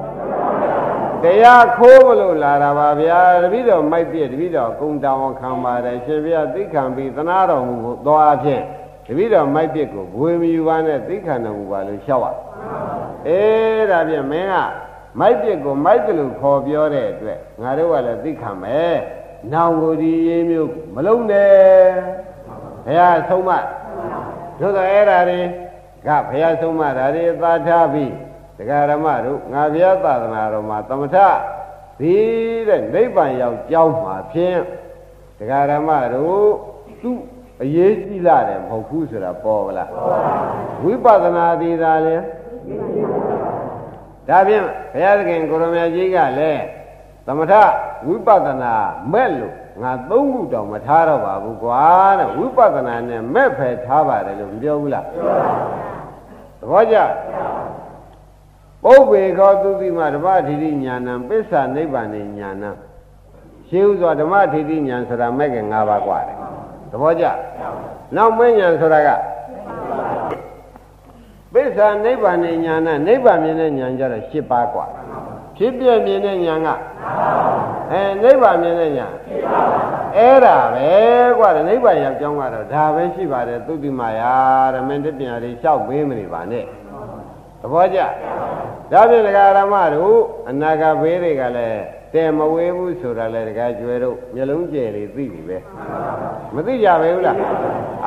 တရားခိုးမလို့လာတာပါဗျာတပည့်တော်မိုက်ပြည့်တပည့်တော်ကုံတောင်ခံပါတယ်ရှင်ဗျာသိခံပြီးသနာတော်မူသောအဖြစ်တပည့်တော်မိုက်ပြည့်ကိုဘွေမယူပါနဲ့သိခံတော်မူပါလို့ရှောက်ရအေးဒါဖြင့်မင်းကမိုက်ပြည့်ကိုမိုက်ကလို့ခေါ်ပြောတဲ့အတွက်ငါတို့ကလည်းသိခံမယ်နောင်ကိုဒီရေးမျိုးမလုံးနဲ့ ဘုရားဆုံးမတို့တော့အဲ့ဒါတွေကဘုရားဆုံးမတာတွေသာထားပြီးတရားဓမ္မတို့ငါဘုရားသာသနာတော်မှာသမထဒီတဲ့နိဗ္ဗာန်ရောက်ကြောင်းမှာဖြင့်တရားဓမ္မတို့သူ့အရေးကြီးလာတယ်မဟုတ်ဘူးဆိုတာပေါ်ပါလားဝိပဿနာဒီသာလဲဒါဖြင့်ဘုရားသခင်ကိုရမကြီးကလည်းသမထဝိပဿနာမဲ့လို့ငါသုံးခုတောင်မထားတော့ပါဘူးကွာတဲ့ဝိပဿနာနဲ့မဲ့ဖယ်ထားပါတယ်လို့မပြောဘူးလားပြောပါဘူးသဘောကျပုပ္ပေခောသူတိမဓမ္မထိတိညာဏံပစ္ဆာနိဗ္ဗာန်ညာဏံရှင်းဥစွာဓမ္မထိတိညာဆိုတာမဲ့က၅ပါးกว่าတယ်သဘောကျနောက်မဲ့ညာဆိုတာကပစ္ဆာနိဗ္ဗာန်ညာဏနိဗ္ဗာန်မြင်တဲ့ညာကြတော့၈ပါးกว่า ဖြစ်ပြမြင်တဲ့ညာကအဲနိဗ္ဗာန်မြင်တဲ့ညာအဲ့ဒါပဲကွာနိဗ္ဗာန်ရောက်ကြောင်းကတော့ဒါပဲရှိပါတယ်သုတိမာယာရမင်းတပြညာတွေလျှောက်ပေးမနေပါနဲ့ သဘောကျဒါဖြင့်ဒကာရမတို့အနာဂတ်ဘေးတွေကလည်းတဲမဝေးဘူးဆိုတာလေဒကာကျွဲတို့မျိုးလုံးကျယ်လေးသိပြီပဲမသိကြပဲဘူးလား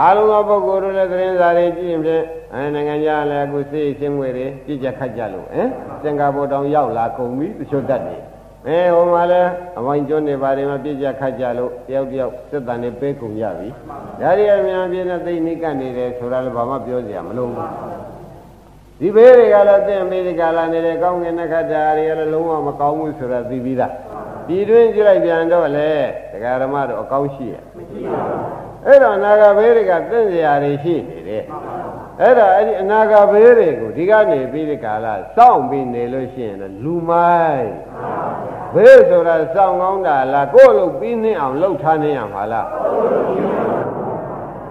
အားလုံးသောပုဂ္ဂိုလ်တို့လည်းသတင်းစာတွေကြည့်ရင်ဖြင့်အဲနိုင်ငံခြားလည်းအခုစိတ်ရှင်းငွေတွေပြည့်ကြခတ်ကြလို့ဟမ်စင်ကာပူတောင်ရောက်လာကုန်ပြီတချို့တက်နေအဲဟိုမှာလည်းအဝိုင်းကျွန်းနေပါတယ်မှာပြည့်ကြခတ်ကြလို့တယောက်တယောက်စစ်တန်နေပေးကုန်ကြပြီဒါရီအများပြင်းနဲ့သိနေကနေတယ်ဆိုတာလည်းဘာမှပြောစရာမလိုဘူး ဒီဘေးတွေကလည်းသင်မေဒီကလာနေတဲ့ကောင်းကင်နက္ခတ္တတွေကလည်းလုံးဝမကောင်းဘူးဆိုတာသိပြီးသားဒီတွင်းကြည့်လိုက်ပြန်တော့လေတရားဓမ္မတို့အကောင်းရှိရမရှိပါဘူးအဲ့တော့အနာဂဘေးတွေကသင်စရာတွေရှိနေတယ်အဲ့ဒါအဲ့ဒီအနာဂဘေးတွေကိုဒီကနေပြီးဒီကာလစောင့်ပြီးနေလို့ရှိရင်လူမိုင်းဘေးဆိုတာစောင့်ကောင်းတာလားကိုယ့်လိုပြီးနှင်းအောင်လှုပ်ထားနေရမှာလား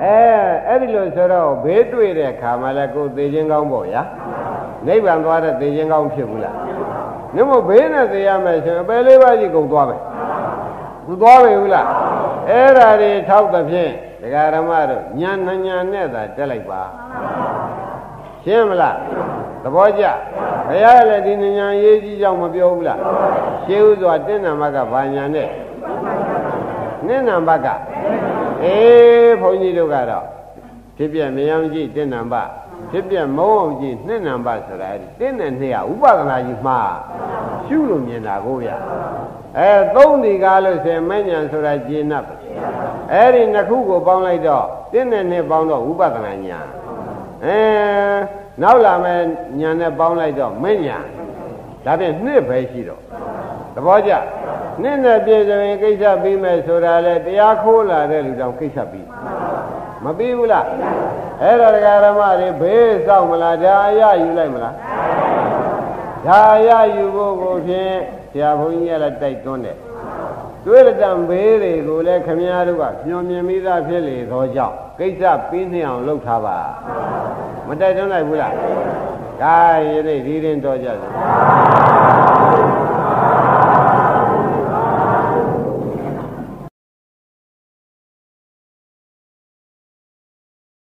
အဲအဲ့ဒီလိုဆိုတော့ဘေးတွေ့တဲ့ခါမှလည်းကိုယ်သိချင်းကောင်းပေါ့ဗျာနိဗ္ဗာန်သွားတဲ့သိချင်းကောင်းဖြစ်ဘူးလားနမို့ဘေးနဲ့သိရမယ်ဆိုရင်အပယ်လေးပါးကြီးကုန်သွားမယ်သူသွားပြီဘူးလားအဲ့ဒါတွေထောက်တဲ့ဖြင့်ဒကာရမတို့ညာဏညာနဲ့သာတက်လိုက်ပါရှင်းမလားသဘောကျဘုရားလည်းဒီညာရေးကြီးကြောင်မပြောဘူးလားရှင်းဥစွာတင်းနံဘက်ကဘာညာနဲ့နင်းနံဘက်က အေးဘုန်းကြီးတို့ကတော့ဖြစ်ပြမယံကြည့်တင်းနံဘဖြစ်ပြမုံအောင်ကြည့်နှစ်နံဘဆိုတာအဲ့ဒီတင်းနဲ့နှစ်ကဥပဒနာကြီးမှားရှုလို့မြင်တာကိုဗျအဲသုံးဒီကားလို့ဆိုရင်မဉ္ဇဉ်ဆိုတာဂျင်း납အဲ့ဒီနှစ်ခုကိုပေါင်းလိုက်တော့တင်းနဲ့နှစ်ပေါင်းတော့ဝိပဿနာညာအဲနောက်လာမဲ့ညာနဲ့ပေါင်းလိုက်တော့မင်းညာဒါဖြင့်နှစ်ပဲရှိတော့သဘောကျ နှစ်နဲ့ပြည့်စုံရင်ကိစ္စပြီးမယ်ဆိုတာလေတရားခိုးလာတဲ့လူတောင်ကိစ္စပြီးမပြီးဘူးလားအဲ့တော့ဒကာရမတွေဘေးစောက်မလားဒါအရယူလိုက်မလားဒါအရယူဖို့ကိုဖြင့်ဆရာဘုန်းကြီးကလည်းတိုက်တွန်းတယ်တွေ့တဲ့တံဘေးတွေကိုလည်းခမည်းတော်ကညွန်မြင်မိသားဖြစ်လေသောကြောင့်ကိစ္စပြီးနှအောင်လုပ်ထားပါမတိုက်တွန်းလိုက်ဘူးလားဒါရည်ဒီရင်တော်ကြတယ်